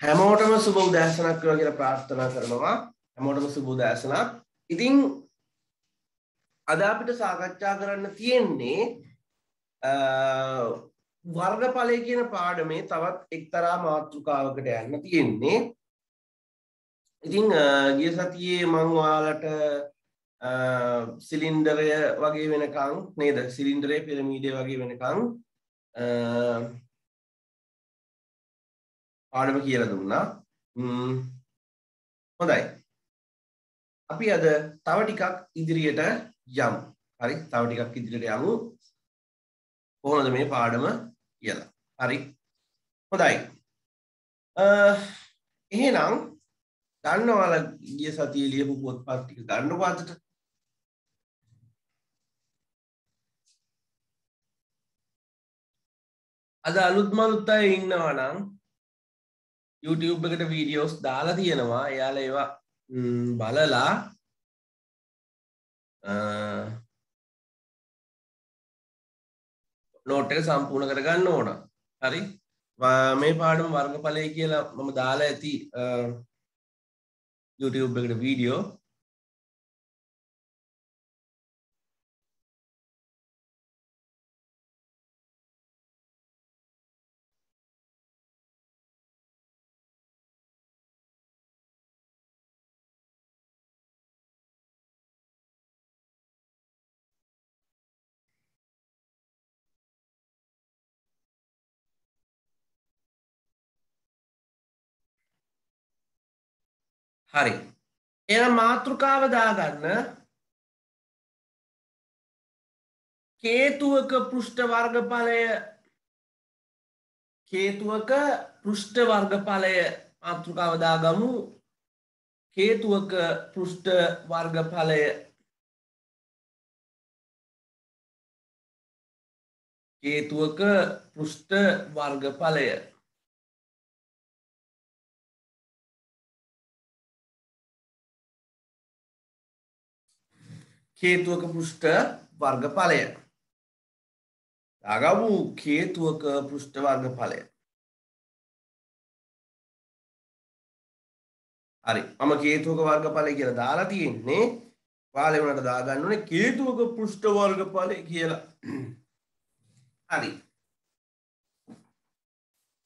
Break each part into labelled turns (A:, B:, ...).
A: හැමෝටම සුබ උදෑසනක් වේවා කියලා ප්‍රාර්ථනා කරනවා. හැමෝටම සුබ උදෑසනක්. ඉතින් අද අපිට සාකච්ඡා කරන්න තියෙන්නේ වර්ගඵලය කියන පාඩමේ තවත් එක්තරා මාතෘකාවකට යන්න තියෙන්නේ. ඉතින් ගිය සතියේ මං ඔයාලට සිලින්ඩරය වගේ වෙනකං නේද සිලින්ඩරේ පිරමීඩය වගේ වෙනකං පාඩම කියල දුන්නා. හොඳයි. අපි අද තව ටිකක් ඉදිරියට යම්. හරි තව ටිකක් ඉදිරියට යමු. කොහොමද මේ පාඩම කියලා? හරි. හොඳයි. එහෙනම් ගන්නවාල ගිය සතිය ලියපු පොත්පත් ටික ගන්නකො අතට අද අලුත් මලුත් අය ඉන්නවා නම් YouTube එකට වීඩියෝස් දාලා තියෙනවා. එයාලා ඒවා බලලා නෝට් එක සම්පූර්ණ කරගන්න ඕන. හරි? මේ පාඩම වර්ගඵලය කියලා මම දාලා ඇති YouTube එකට වීඩියෝ හරි. එන මාතෘකාව දාගන්න. කේතුවක පෘෂ්ඨ වර්ගඵලය. කේතුවක පෘෂ්ඨ වර්ගඵලය මාතෘකාව දාගමු. කේතුවක පෘෂ්ඨ වර්ගඵලය. කේතුවක පෘෂ්ඨ වර්ගඵලය. කේතුවක පෘෂ්ඨ වර්ගඵලය. දාගමු කේතුවක පෘෂ්ඨ වර්ගඵලය. හරි මම කේතුවක වර්ගඵලය කියලා දාලා තියෙන්නේ ඔයාලා උනට දාගන්න ඕනේ කේතුවක පෘෂ්ඨ වර්ගඵලය කියලා. හරි.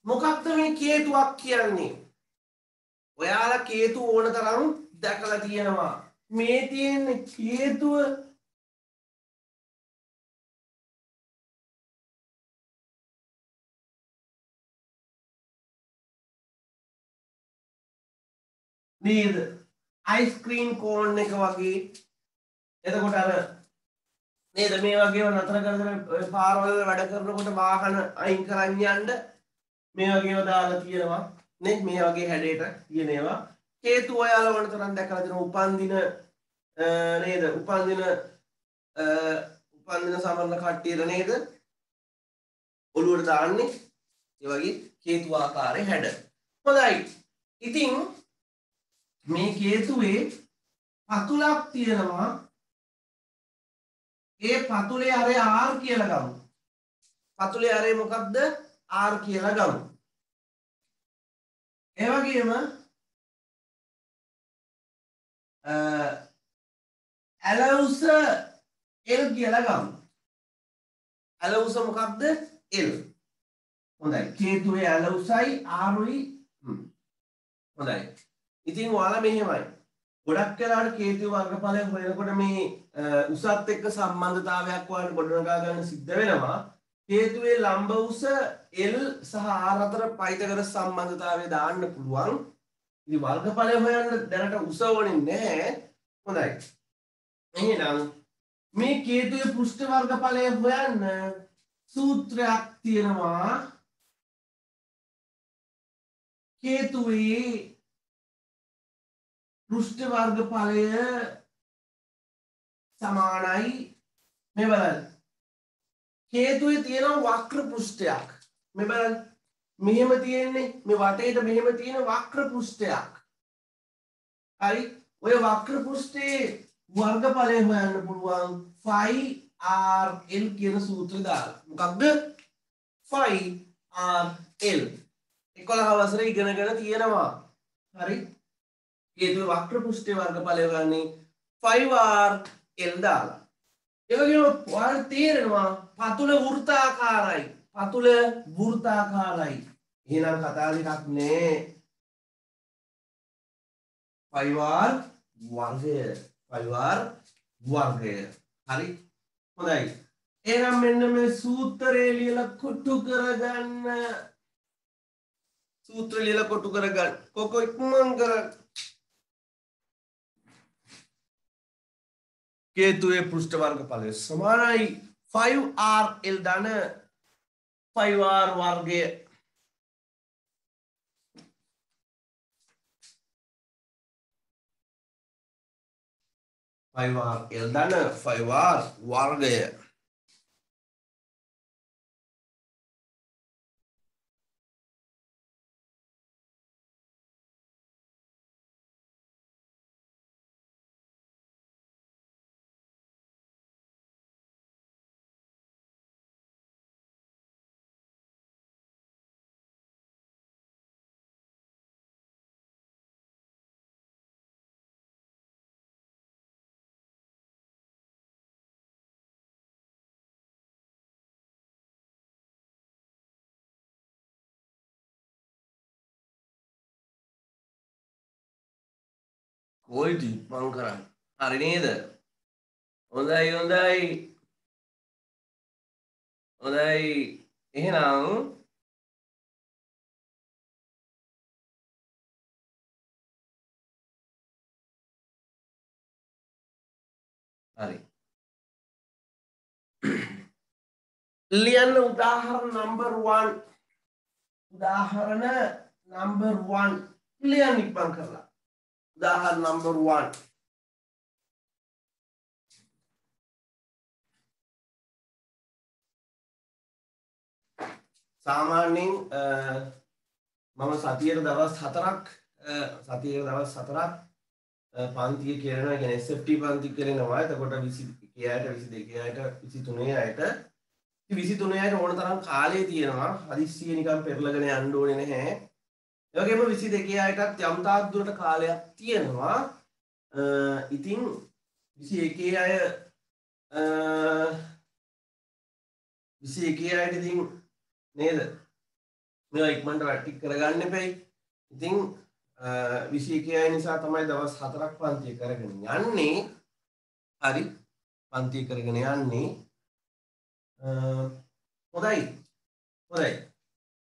A: මොකක්ද මේ කේතුවක් කියන්නේ? ඔයාලා කේතු ඕන තරම් දැකලා තියෙනවා. මේ තියෙන හේතුව නේද? අයිස්ක්‍රීන් කෝන් එක වගේ. එතකොට අර නේද? මේ වගේ නතර කරගෙන පාරවල වැඩ කරනකොට වාහන අයින් කරන්න යන්න මේ වගේව දාලා තියෙනවා. නේ? මේ වගේ හැඩයට තියෙනවා. හේතු ඔයාලා වන තරම් දැකලා දෙන උපන්දින නේද? උපන්දින උපන්දින සමරන කට්ටියට නේද? ඔළුවට දාන්නේ. ඒ වගේ හේතු ආකාරයේ හැඩ. හොඳයි. ඉතින් මේ කේතුවේ පතුලක් තියෙනවා. ඒ පතුලේ අරේ R කියලා ගමු. පතුලේ අරේ මොකක්ද R කියලා ගමු. ඒ වගේම ඇලවුස එල් කියලා ගමු. ඇලවුස මොකක්ද එල්. හොඳයි. කේතුවේ ඇලවුසයි ආරුයි හොඳයි. ඉතින් ඔයාලා මෙහෙමයි. ගොඩක් වෙලාවට කේතු වර්ගඵලය හොයනකොට මේ උසත් එක්ක සම්බන්ධතාවයක් ඔයාලට ගොඩනගා ගන්න සිද්ධ වෙනවා. හේතුවේ ලම්බ උස L සහ R අතර පයිතගර සම්බන්ධතාවය දාන්න පුළුවන්. ඉතින් වර්ගඵලය හොයන්න දැනට උස ඕනේ නැහැ. හොඳයි. එහෙනම් මේ කේතුවේ පෘෂ්ඨ වර්ගඵලය හොයන්න සූත්‍රයක් තියෙනවා. කේතුවේ පෘෂ්ඨ වර්ගඵලය සමානයි මේ බලන්න. කේතුවේ තියෙන වක්‍ර පෘෂ්ඨයක්. මේ බලන්න. මෙහෙම තියෙන්නේ මේ වටේට මෙහෙම තියෙන වක්‍ර පෘෂ්ඨයක්. හරි ඔය වක්‍ර පෘෂ්ඨයේ වර්ගඵලය හොයන්න පුළුවන් 5RL කියන සූත්‍රය දාලා. මොකක්ද? 5RL. එකොළහ වසර ඉගෙනගෙන තියෙනවා. හරි? ඒතු වක්‍ර පුෂ්ටි වර්ග පලය ගන්නේ 5R එල් දාලා. ඒවගේම ඔයාලට තේරෙනවා පතුල වෘත්තාකාරයි. පතුල වෘත්තාකාරයි. එහෙනම් කතා දෙකක් නෑ. 5R වර්ගය. 5R වර්ගය. හරි? හොඳයි. එහෙනම් මෙන්න මේ සූත්‍රය ලියලා කොටු කරගන්න. සූත්‍ර ලියලා කොටු කරගන්න. කොකෝ ඉක්මන් කරන්න. කේතුවේ පෘෂ්ඨ වර්ගඵලය සමානයි. 5RL ධන 5R වර්ගය ෆයිවාර් එල් ධන ෆයිවාර් වර්ගය කොයිටි මං කරන්න. හරි නේද? හොඳයි හොඳයි. හොඳයි. එහෙනම් හරි. ලියන්න උදාහරණ නම්බර් 1 උදාහරණ නම්බර් 1 ලියන්න ඉක්මන් කරලා. උදාහරණ නම්බර් 1 සාමාන්‍යයෙන් මම සතියට දවස් හතරක් සතියට දවස් හතරක් පන්තිය කරන ගැන SFT පන්ති කරනවා. එතකොට විසි එයාට විසි දෙකයට විසි තුනේ අයට. විසි තුනයට ඕන තරම් කාලය තියෙනවා. හදිස්සිය නිකම් පෙරලගෙන යන්න ඕනේ නැහැ. ඒවගේම විසි දෙකේ අයටත් යම්තාක් දුරට කාලයක් තියෙනවා. ඉතින් විසි එකේ අය විසි එකේ අයට ඉතින් නේද? මෙ ඉක්මට වැට්ටික් කරගන්න පැයි ඉතිං විසි එකේ අය නිසා තමයි දවස් හතරක් පන්තිය කරගෙන යන්නේ. හරි. පන්තිය කරගෙන යන්නේ. හොඳයි. හොඳයි.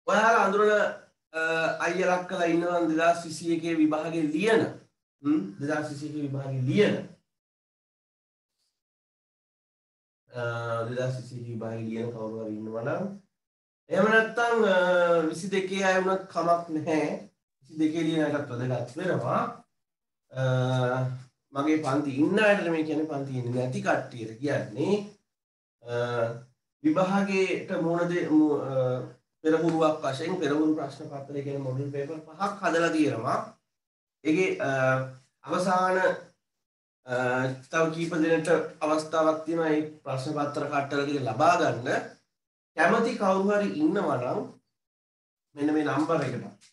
A: ඔයාල අඳුරන අයියලක් කලා ඉන්නවන් දෙදස් විසිය එකේ විභාගේ ලියන. දෙදස් විසික විභාගේ ලියන. දෙදස් විසි විභාගේ ලියන කවරුවර ඉන්නවනම් එහම නැත්තං විසි දෙකේ අයවුනත් කමක් නැහැ. විසි දෙකේ ලියනටත් වදගත් වෙනවා. මගේ පන්ති ඉන්න අයට මේ කියන පන්ති ඉන්න නැති කට්ටියට කියන්නේ. විභාගේට මුණද පෙරහුරුවක් වශයෙන් පෙරහුරු ප්‍රශ්න පත්‍රය කියන මොඩල් පේපර් පහක් හදලා තියෙනවා. ඒකේ අවසාන තව කීප දෙනට අවස්ථාවක් තියෙනවා මේ ප්‍රශ්න පත්‍ර කට්ටල ටික ලබා ගන්න. කැමති කවුරු හරි ඉන්නවා නම් මෙන්න මේ නම්බර එකට.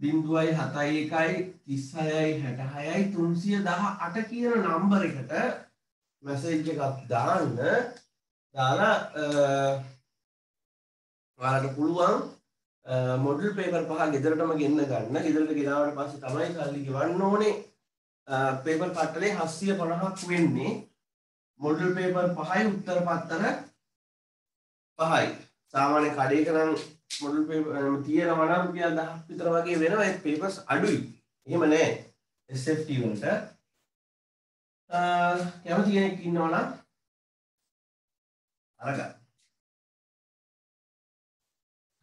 A: බිංදුවයි හතයි එකයි තිස්සයයි හැටහයයි තුන්සිය දහ අට කියන නම්බර එකට මැසේජ් එකක් දාන්න. දාලා ඔයාලට පුළුවන් මොඩල් පේපර් පහ ගෙදරටම ගෙන්න ගන්න. ගෙදරට ගෙනාවට පස්සේ තමයි සල්ලි ගෙවන්න ඕනේ. පේපර් කට්ටලේ 750ක් වෙන්නේ. මොඩල් පේපර් පහයි උත්තර පත්තර පහයි. සාමාන්‍ය කඩේක නම් මොඩල් පේපර් තියෙනවා නම් රුපියල් 10ක් විතර වගේ වෙනවා. ඒ පේපර්ස් අඩුයි. එහෙම නෑ. SFT වලට. කැමති කෙනෙක් ඉන්නවා නම් අරගන්න.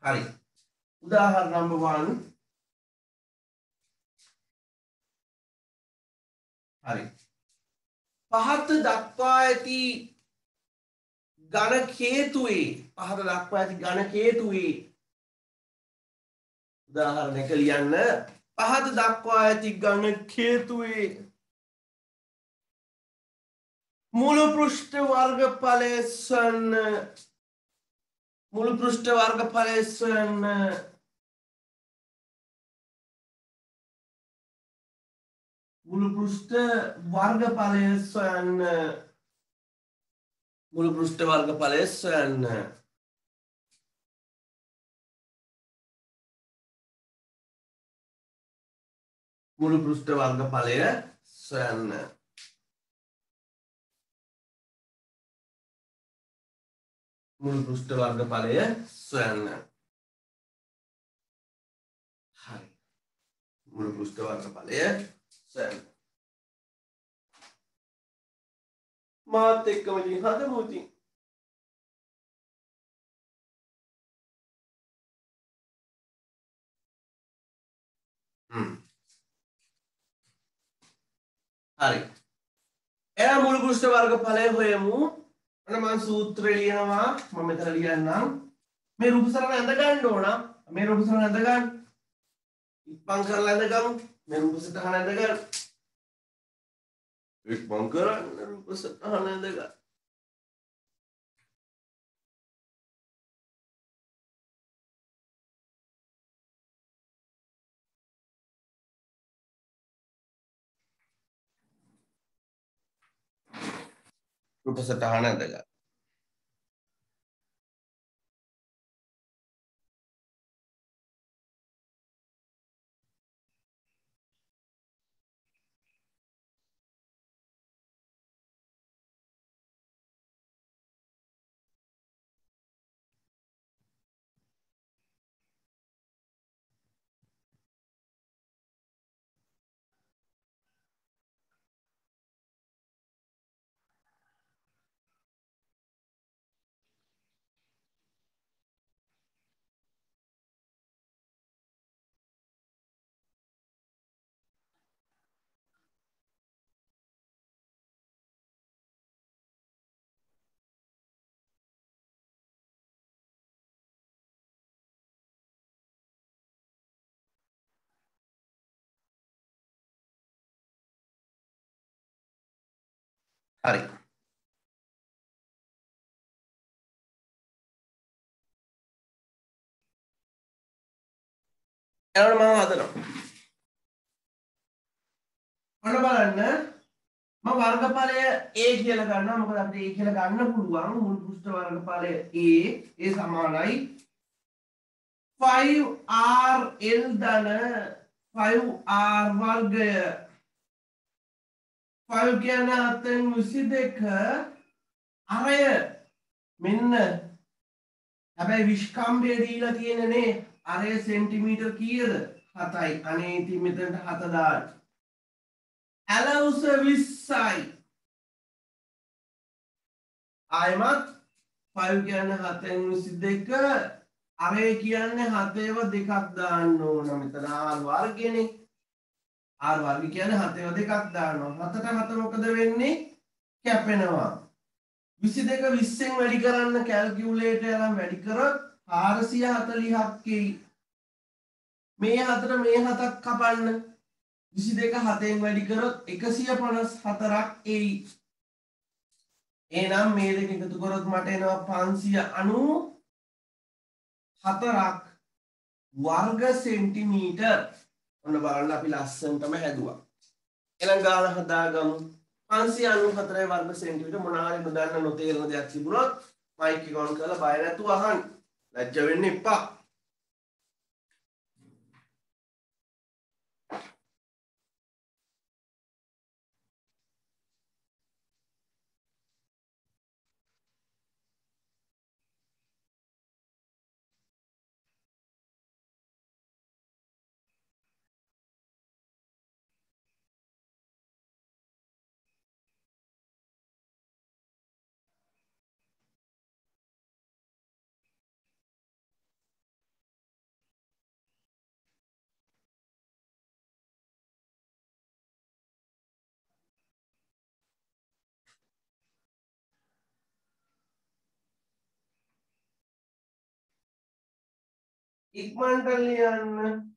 A: හරි. උදාහරණ number 1 හරි. පහත දක්වා ඇති ඝන හේතුවේ පහත දක්වා ඇති ඝන හේතුවේ උදාහරණයක ලියන්න. පහත දක්වා ඇති ඝන හේතුවේ මුළු පෘෂ්ඨ වර්ගඵලය සන්න මුළු පෘෂ්ඨ වර්ගඵලය සොයන්න මුළු පෘෂ්ඨ වර්ගඵලය සොයන්න මුළු පෘෂ්ඨ වර්ගඵලය සොයන්න මුළු පෘෂ්ඨ වර්ගඵලය සොයන්න මුළු පෘෂ්ඨ වර්ගඵලය සොයන්න. හරි. මුළු පෘෂ්ඨ වර්ගඵලය සොයන්න. මාත් එක්කම ඉතින් හදමු ඉතින්. හරි. එයා මුළු පෘෂ්ඨ වර්ගඵලය හොයමු. අන්න මං සූත්‍රය ලියනවා මම මෙතන ලියන්නම්. මේ රූප සරණ ඇඳ ගන්න ඕන. මේ රූප සරණ ඇඳ ගන්න. ඉක්මන් කරලා ඇඳ ගමු මේ රූප සටහන ඇඳ ගන්න. ඉක්මන් කරන්න. රූප සටහන ඇඳ ගන්න රූප සටහන ඇඳ හරි. එනකොට මම හදනවා. ඔන්න බලන්න මම වර්ගඵලය A කියලා ගන්නවා. මොකද අපිට A කියලා ගන්න පුළුවන්. මුළු පෘෂ්ඨ වර්ගඵලය A ඒ සමානයි. 5RL ධන 5R වර්ගය 5 කියන අතෙන් 22 අරය මෙන්න. හැබැයි විශ්කම්භය දීලා තියෙනනේ අරය සෙන්ටිමීටර් කීයද? 7යි අනේ ඉතින් මෙතනට 7 දාන්න ඇලවුස 20යි ආයමත් 5 කියන්නේ 7න් 22 අරය කියන්නේ 7ඒව දෙකක් දාන්න ඕන මෙතන R වර්ගයනේ. R වර්ග කියන්නේ 7ඒව දෙකක් දානවා. 7ට 7 මොකද වෙන්නේ? කැපෙනවා. 22 20න් වැඩි කරන්න කැල්කියුලේටර් එකෙන් වැඩි කරොත් 440ක් එයි මේ හතර මේ හතක් කපන්න. 22 7න් වැඩි කරොත් 154ක් එයි. එහෙනම් මේ දෙක එකතු කරොත් මට එනවා 594ක් වර්ග සෙන්ටිමීටර්. ඔන්න බලන්න අපි ලස්සනටම හැදුවා. එහෙනම් ගාන හදාගමු. 594 වර්ග සෙන්ටිමීටර් මොනවා හරි නොදන්න නොතේරෙන දෙයක් තිබුණොත් මයික් එක ඔන් කරලා බය නැතුව අහන්න. ලැජ්ජ වෙන්න එපා. ඉක්මනට ලියන්න.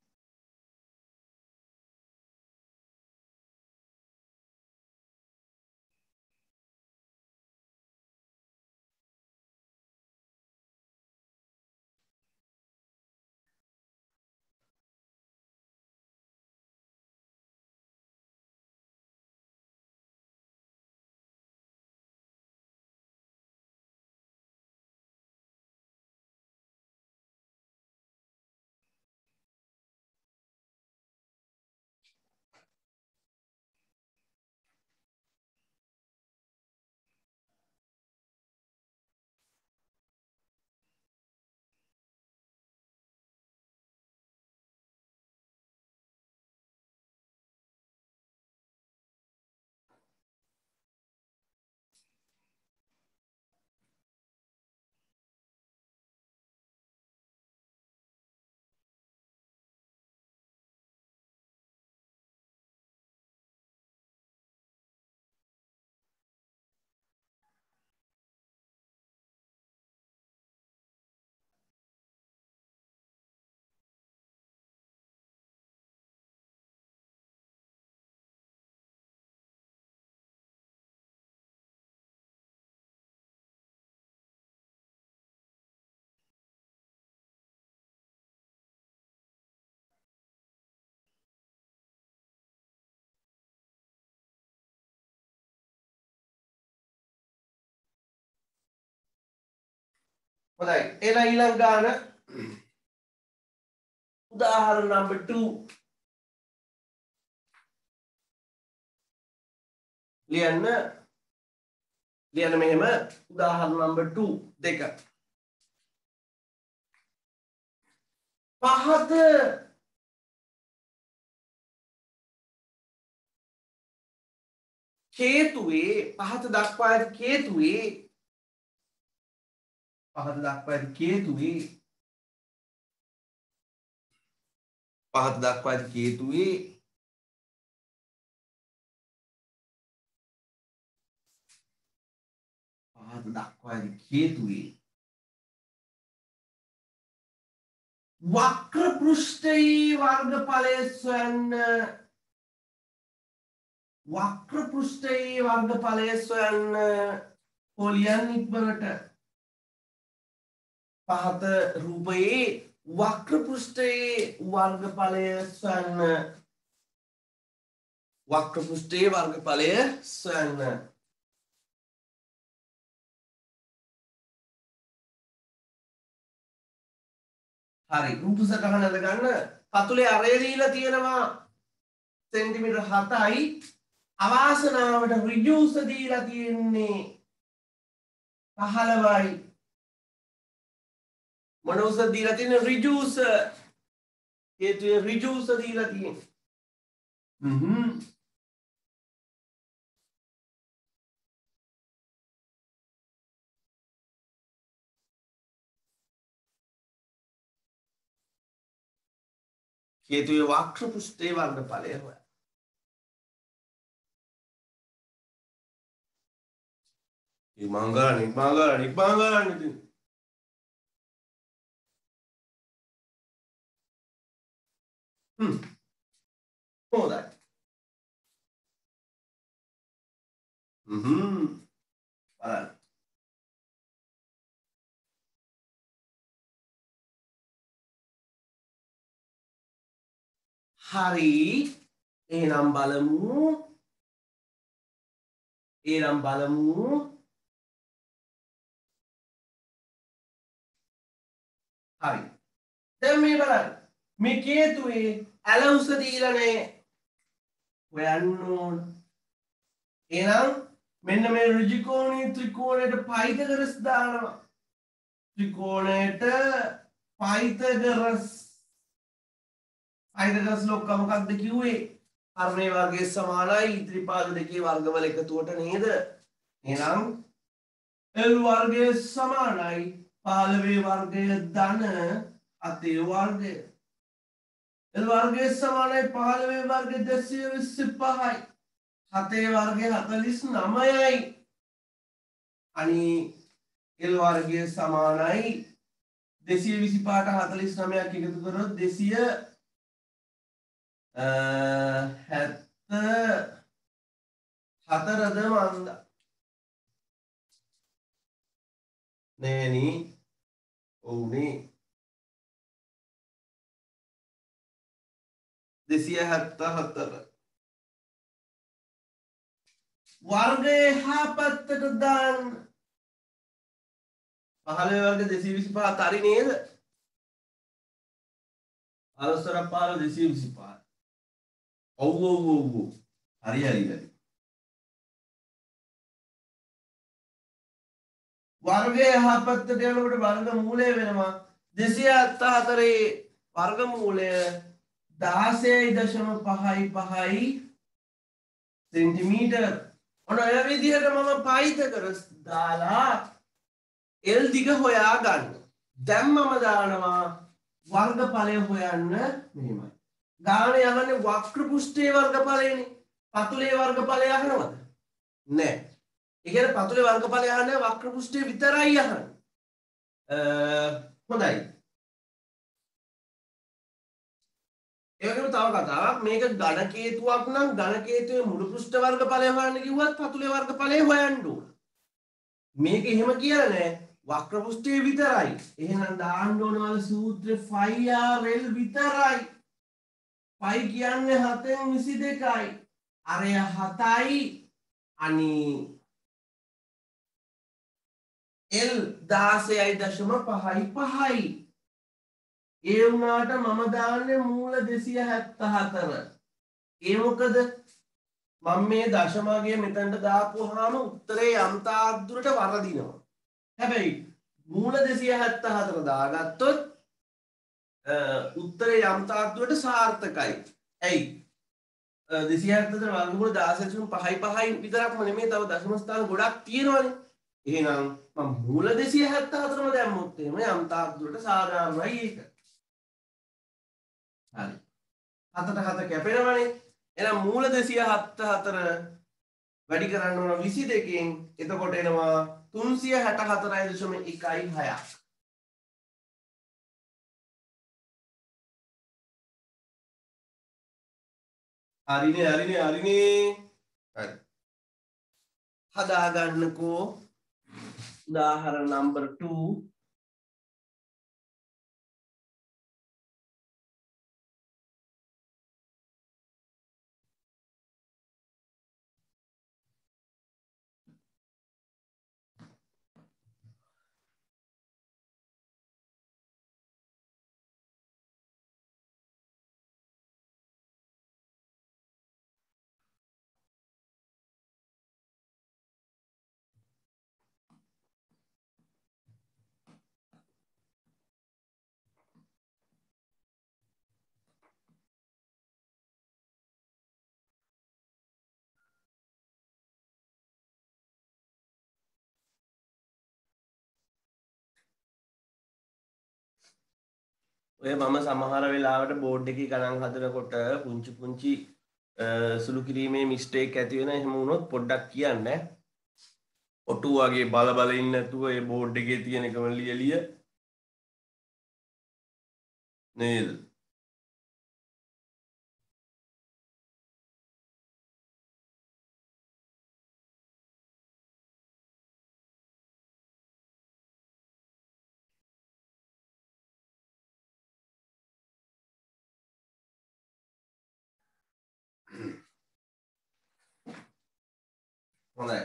A: හොඳයි. එන ඊළඟ ගාන උදාහරණ number 2 ලියන්න. ලියන්න මෙහෙම උදාහරණ number 2 දෙක. පහත කේතුවේ පහත දක්වා ඇති කේතුවේ පහත දක්වා ඇති කේතුවේ පහත දක්වා ඇති කේතුවේ පහත දක්වා ඇති කේතුවේ වක්‍ර පෘෂ්ඨයේ වර්ගඵලය සොයන්න. වක්‍ර පෘෂ්ඨයේ වර්ගඵලය සොයන්න පොලියන් ඉක්මනට පහත රූපයේ වක්‍ර පෘෂ්ඨයේ වර්ගඵලය සොයන්න වක්‍ර පෘෂ්ඨයේ වර්ගඵලය සොයන්න හරි රූප සටහන අඳගන්න පතුලේ අරය දීලා තියෙනවා. සෙන්ටිමීටර් 7යි අවාසනාවට රිජූස දීලා තියෙන්නේ. 15යි මොනෝස දීලා තියෙන රිජූස හේතුවේ රිජූස දීලා තියෙන්නේ. හ්ම්. හේතුවේ වක්‍ර පෘෂ්ඨයේ වර්ගඵලය හොය. ඉක්මන් ගන්න ඉක්මන් ගන්න හොඳයි. හ්ම්. බලන්න. හරි එහෙනම් බලමු එහෙනම් බලමු හරි දැන් මේ බලන්න මේ කේතුවේ ඇල උස දීලා නැහැ හොයන්න ඕන. එහෙනම් මෙන්න මේ ඍජුකෝණී ත්‍රිකෝණයට පයිතගරස් දානවා. ත්‍රිකෝණයට පයිතගරස්. අයිදගස් ලොක්ක මොකක්ද කිව්වේ? කර්ණය වර්ගයේ සමානයි ත්‍රිපාද දෙකේ වර්ගවල එකතුවට නේද? එහෙනම් L වර්ගය සමානයි. 15 වර්ගය ධන අතේ වර්ගය. L වර්ගය සමානයි 15 වර්ගය 225යි හතේ වර්ගය 49යි අනි L වර්ගය සමානයි. 225ට 49ක් එකතු කරොත් 200 හැත්ත හතරද මන්ද? නෑනී ඔවුනේ දෙසිය හැත්ත හත්තර වර්ගය හා පත්තට දාන්න. පහළ වර්ග දෙසී විසි පහ තරි නේද? අලස්සර පාල දෙසී විසි පහ ඔව් ඔව් ඔව් ඔව්. හරි හරි හරි. වර්ගය යහපත්තට යනකොට වර්ග මූලය වෙනවා. 274 වර්ග මූලය 16.5යි සෙන්ටිමීටර් ඔන්න ඔය විදිහට මම පයිතකර දාලා එල් දිග හොයා ගන්න දැන් මම දානවා වර්ගඵලය හොයන්න මෙහෙමයි ගාන යහන්නේ වක්‍ර පුෂ්ඨයේ වර්ගඵලයනේ. පතුලේ වර්ගඵලය අහනවද? නෑ. ඒ කියන්නේ පතුලේ වර්ගඵලය අහන්නේ වක්‍ර පුෂ්ඨයේ විතරයි අහන්නේ. අ හොඳයි. ඒ වගේම තව කතාවක් මේක ඝන කේතුවක් නම් ඝන කේතුවේ මුළු පෘෂ්ඨ වර්ගඵලය හොයන්න කිව්වත් පතුලේ වර්ගඵලය හොයන්න ඕන. මේක එහෙම කියලා නෑ. වක්‍ර පෘෂ්ඨයේ විතරයි. එහෙනම් දාන්න ඕන වල සූත්‍රය 5RL විතරයි. පයි කියන්නේ හතෙන් විසි දෙකයි අරය හතයි අනි L 16.5යි පහයි. ඒ වුණාට මම දාන්නේ මූල 274. ඒ මොකද මම මේ දශමගේ මෙතනට දාපුවාම උත්තරේ යම්තාක් දුරට වරදිනවා. හැබැයි මූල 274 දාගත්තොත් උත්තරේ යම්තාක් දුරට සාර්ථකයි. ඇයි? 274 වර්ගමූල 16.5 5යි විතරක්ම නෙමෙයි තව දශම ස්ථාන ගොඩක් තියෙනවානේ. එහෙනම් මම මූල 274ම දැම්මොත් එහෙම යම්තාක් දුරට සාධාරණයි ඒක. හරි. හතට හත කැපෙනවනේ. එහෙනම් මූල 274 වැඩි කරන්න ඕන 22කින් එතකොට එනවා 364.16ක්. හරිනේ හරිනේ හරිනේ. හරි. හදාගන්නකෝ උදාහරණ නම්බර් 2 ඔය මම සමහර වෙලාවට බෝඩ් එකේ ගණන් හදනකොට පුංචි පුංචි සුළු කිරීමේ මිස්ටේක් ඇති වෙන එහෙම වුණොත් පොඩ්ඩක් කියන්න. ඔටු වගේ බල බල ඉන්නේ නැතුව ඒ බෝඩ් එකේ තියෙන එකම ලියලිය නේද? හොඳයි.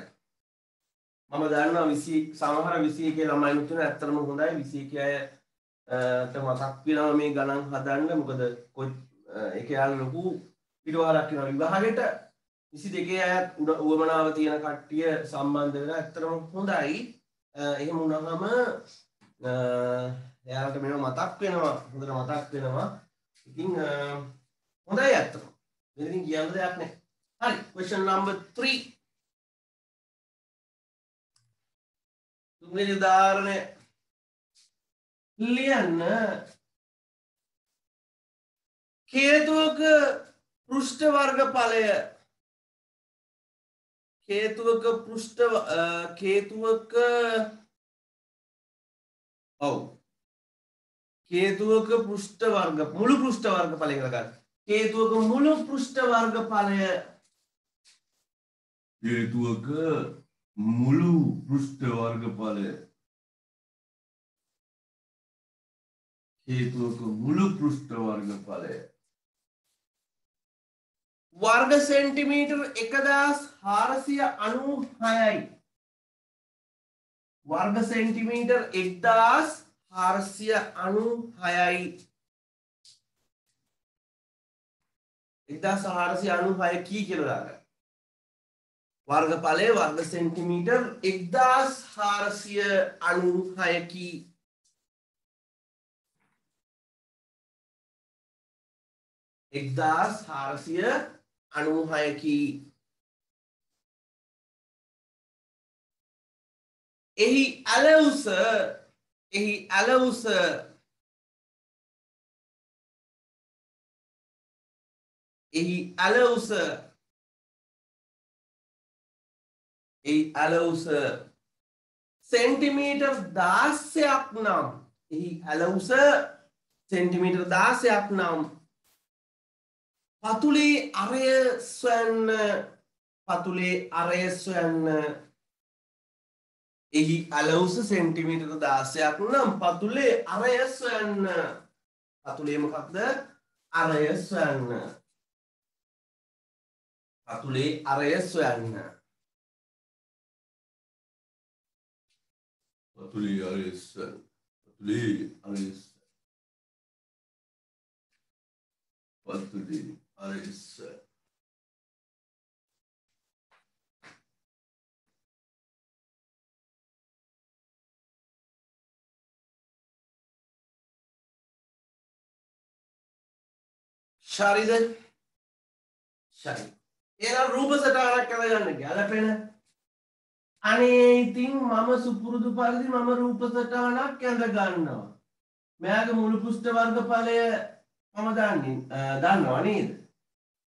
A: මම දන්නවා විසි සමහර විසිය කිය ළමයි මුතුන ඇත්තරම හොඳයි. විසිය කියයට මතක් වෙනවා මේ ගණන් හදන්න. මොකද කො එක යාල ලොකු පිටවාරක් වෙන විවාහයට විසි දෙකේ අයත් උඩ උවමනාව තියෙන කට්ටිය සම්බන්ධ වෙලා ඇත්තරම හොඳයි. එහෙම උනහම එයාලට මෙ මතක් වෙනවා. හොඳට මතක් වෙනවා. ඉතිං හොඳයි ඇත්තම වෙනින් කියන්න දෙයක් නෑ හරි. question number 3 තුන්වෙනි උදාහරණය. ලියන්න. හේතුවක පෘෂ්ඨ වර්ගඵලය. හේතුවක පෘෂ්ඨ හේතුවක ඔව් හේතුවක පෘෂ්ඨ වර්ග මුළු පෘෂ්ඨ වර්ගඵලය කියලා ගන්න. හේතුවක මුළු පෘෂ්ඨ වර්ගඵලය. හේතුවක මුළු පෘෂ්ඨ වර්ගඵලය හේතුවක මුළු පෘෂ්ඨ වර්ගඵලය වර්ග සෙන්ටිමීටර් එකදස් හාරසිය අනු හයයි වර්ග සෙන්ටිමීටර් එක්දස් හාරසිය අනු හයයි එක්දා සහාරසිය අනු හය කී කියලදාගන්න වර්ගඵලය වර්ග සෙන්ටිමීටර් එක්දස් හාරසිය අනු හයකි එක්දස් හාරසිය අනුහයකි. එහි ඇලවුස එහි ඇලවුස එහි ඇලවුස ඒ ඇලවුස සෙන්ටිමීටර් දාස්‍යයක් නම්. එහි ඇලවුස සෙන්ටිමීටර් දාසයක් නම්. පතුලේ අරය ස්වන්න පතුලේ අරය ස්වන්න එහි අලවුස සෙන්ටිමීටර් දාසයක් නම් පතුලේ අරය ස්වන්න පතුලේමකක්ද අරය ස්වන්න පතුලේ අරය ස්වන්න පතුලි අරිස්සන් පතුලි අරිස්සන් පතුලි අරිස්සන් ශරිද ශරි ඒ රූප සටහනක් කරගන්න ගැලපෙන අනේ ඉතින් මම සුපුරුදු පරිදි මම රූප සටහනක් ඇඳ ගන්නවා. මෙයාගේ මුළු පුෂ්ඨ වර්ග ඵලය මම දන්නේ දන්නවා නේද?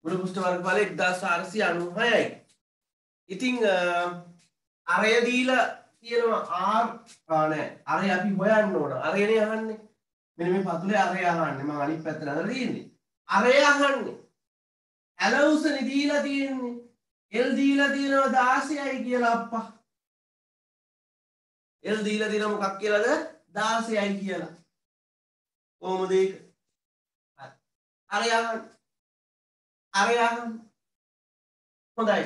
A: මුළු පුෂ්ඨ වර්ග ඵලය 1496යි ඉතින් අරය දීලා තියෙනවා R නෑ අරය අපි හොයන්න ඕන. අරයනේ අහන්නේ. මෙන්න මේ පතුලේ අරය අහන්නේ. මම අනිත් පැත්තට අරලා තියෙන්නේ. අරය අහන්නේ. ඇලවුසනි දීලා තියෙන්නේ. එල් දීලා තියෙනවා 16යි කියලා අප්පා. එල් දීලා තියෙනවා මොකක් කියලාද? 16යි කියලා. කොහොමද ඒක? අරය අහන්න අරය අහන්න හොඳයි.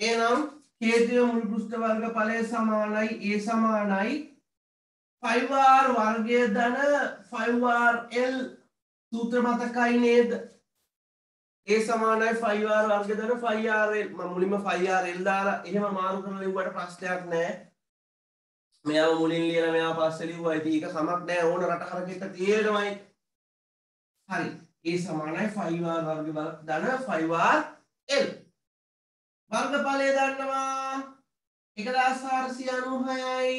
A: එහෙනම් හේතුව මුල් පෘෂ්ඨ වර්ග ඵලය සමානයි ඒ සමානයි. 5r වර්ගය ධන 5rl සූත්‍ර මතකයි නේද? ඒ සමානයි 5r වර්ග ධන 5rl මම මුලින්ම 5rl දාලා එහෙම මාරු කරලා ලිව්වට ප්‍රශ්නයක් නැහැ මෙයාව මුලින් ලියලා මෙයාව පස්සේ ලිව්වා. ඉතින් ඒක සමක් නැහැ ඕන රට හරකෙක තියෙනමයි හරි. ඒ සමානයි 5r වර්ග ධන 5rl වර්ගඵලය දන්නවා. 1496යි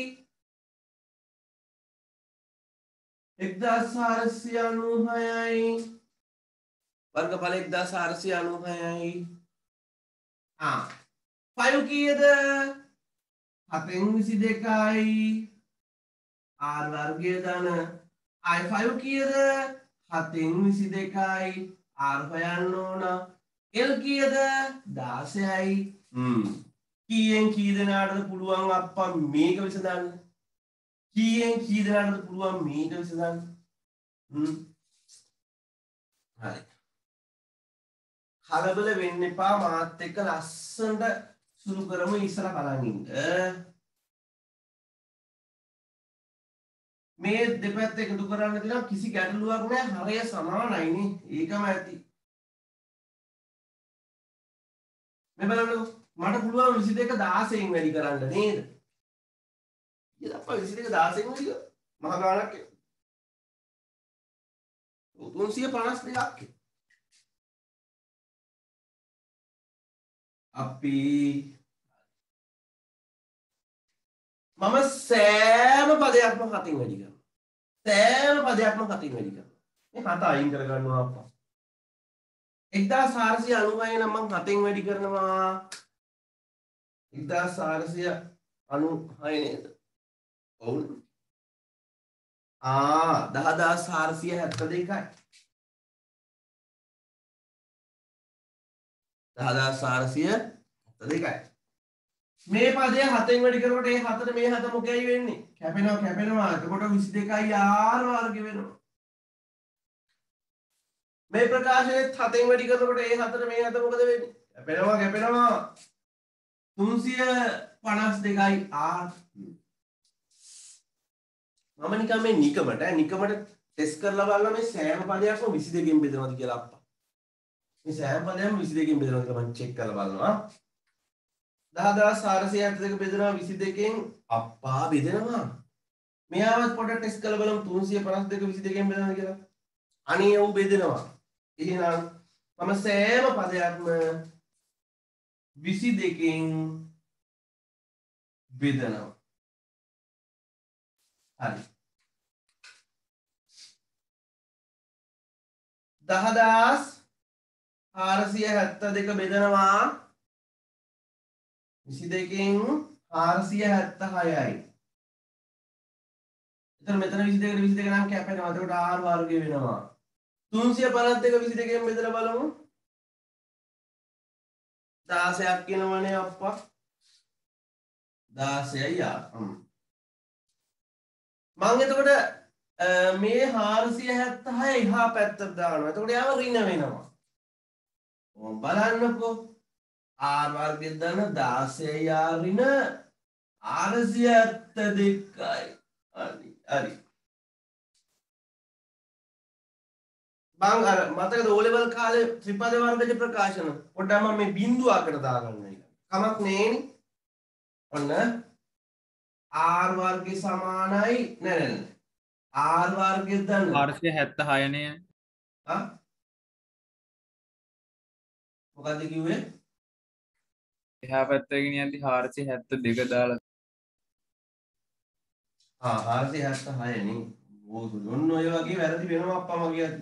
A: 1496යි වර්ගඵල 1496යි ආ. 5 කීයද? 7න් 22යි r වර්ගය ධන. I 5 කීයද? 7න් 22යි r හොයන්න ඕන. L කීයද? 16යි හ්ම්. කීයෙන් කී දෙනාටද පුළුවන් අප්පා මේක විසඳන්න? කීයෙන් කී දෙනාටද පුළුවන් මේක විසඳන්න? හ්ම්. හරි. කලබල වෙන්න එපා. මාත් එක්ක ලස්සනට සුරු කරමු ඉස්සර බලන් ඉන්න මේ දෙපැත්ත එකතු කරන්න තියෙනවා කිසි ගැටලුවක් නැහැ හරය සමානයිනේ ඒකම ඇති මේ බලන්නකෝ මට පුළුවන් 22 16න් වැඩි කරන්න නේද? ඊට අප්පා 22 16න් වැඩි කර මහ ගාණක් එනවා. 352ක් අපි මම සෑම පදයක්ම හතින් වැඩි කරනවා. සෑම පදයක්ම හතින් වැඩි කරනවා. මේ හත අයින් කරගන්නවා අප්පා. 1496 නම් මං හතෙන් වැඩි කරනවා 1496 නේද? ඔව්. ආ 10472යි. 10472යි. මේ පදය හතෙන් වැඩි කරනකොට ඒ හතට මේ හත මොකයි වෙන්නේ? කැපෙනවා කැපෙනවා. එතකොට 22යි r වර්ග වෙනවා. මේ ප්‍රකාශනයත් හතෙන් වැඩි කරනකොට ඒ හතට මේ හත මොකද වෙන්නේ? කැපෙනවා කැපෙනවා. 352යි r මම නිකන් මේ නිකමට නිකමට ටෙස්ට් කරලා බලලා මේ සෑම පදයක්ම 22කින් බෙදනවද කියලා අප්පා. මේ සෑම පදයක්ම 22කින් බෙදනවද කියලා මම චෙක් කරලා බලනවා. 10472 බෙදනවා 22කින් අප්පා බෙදෙනවා. මෙයාවත් පොඩ්ඩක් ටෙස්ට් කරලා බලමු 352 22කින් බෙදනවද කියලා. අනේ ඌ බෙදෙනවා. එහෙනම් මම සෑම පදයක්ම 22කින් බෙදනවා. හරි. දහදාස් හාරසිය හැත්ත දෙක බෙදනවා විසි දෙකින් හාරසිය හැත්ත හයයි එතන මෙතන විසි දෙකට විසි දෙක නම් කැපෙනවා. එතකොට ආර් වර්ගය වෙනවා. තුන්සිය පනත් දෙක විසි දෙකෙන් බෙදලා බලමු. දාසයක් කියනවනේ අප්පා. දාසයයි ආ මං එතකොට මේ හාරසිය හැත්තහය එහා පැත්තට දානවා. එතකොට යාව රින වෙනවා. බලන්නකෝ. ආර්වර්ග දන දාසය යාරින ආරසිය ඇත්ත දෙක්කයි හරි හරි. බං අර මතකද ඕලෙවල් කාලේ ත්‍රිපද වර්ගජ ප්‍රකාශන? පොඩ්ඩක් මම මේ බිඳුවකට දාගන්න එක. කමක් නෑනේ ඔන්න R වර්ගය සමානයි නෑ නෑ R වර්ගය දන්න
B: හර්ෂය හැත්ත හයනය
A: ආ? මොකද්ද කිව්වේ
B: එහා පැත්තගෙන ඇති හාරසය හැත්ත දෙක දාලා
A: ආ 476 නේ ඕක ඔන්න ඔය වගේ වැරදි වෙනවා අප්පා මගේ අත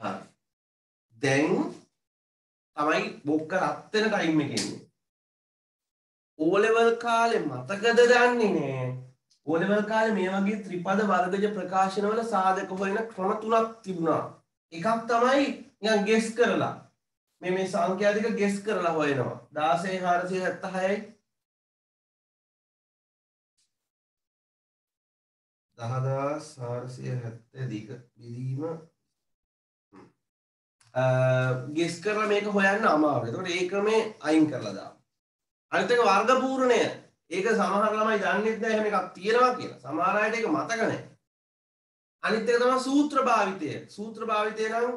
A: හරි. දැන් තමයි බොක්ක රත් වෙන ටයිම් එක එන්නේ O level කාලේ මතකද දන්නේ නෑ. O level කාලේ මේ වගේ ත්‍රිපද වර්ගජ ප්‍රකාශනවල සාධක හොයන ක්‍රම තුනක් තිබුණා. එකක් තමයි නිකන් ගෙස් කරලා. මේ මේ සංඛ්‍යා දෙක ගෙස් කරලා හොයනවා. 16476යි දහදස් හාරසිය හැත්ත දික බිදීම ගෙස් කරලා මේක හොයන්න අමාරු එතකොට ඒ ක්‍රමේ අයින් කරලා දාන්න. අනිත් එක වර්ග පූර්ණය. ඒක සමහර ළමයි දන්නෙත් නැහැ එහෙම එකක් තියෙනවා කියලා. සමහර අයට ඒක මතක නැහැ. අනිත් එක තමයි සූත්‍ර භාවිතය. සූත්‍ර භාවිතය නම්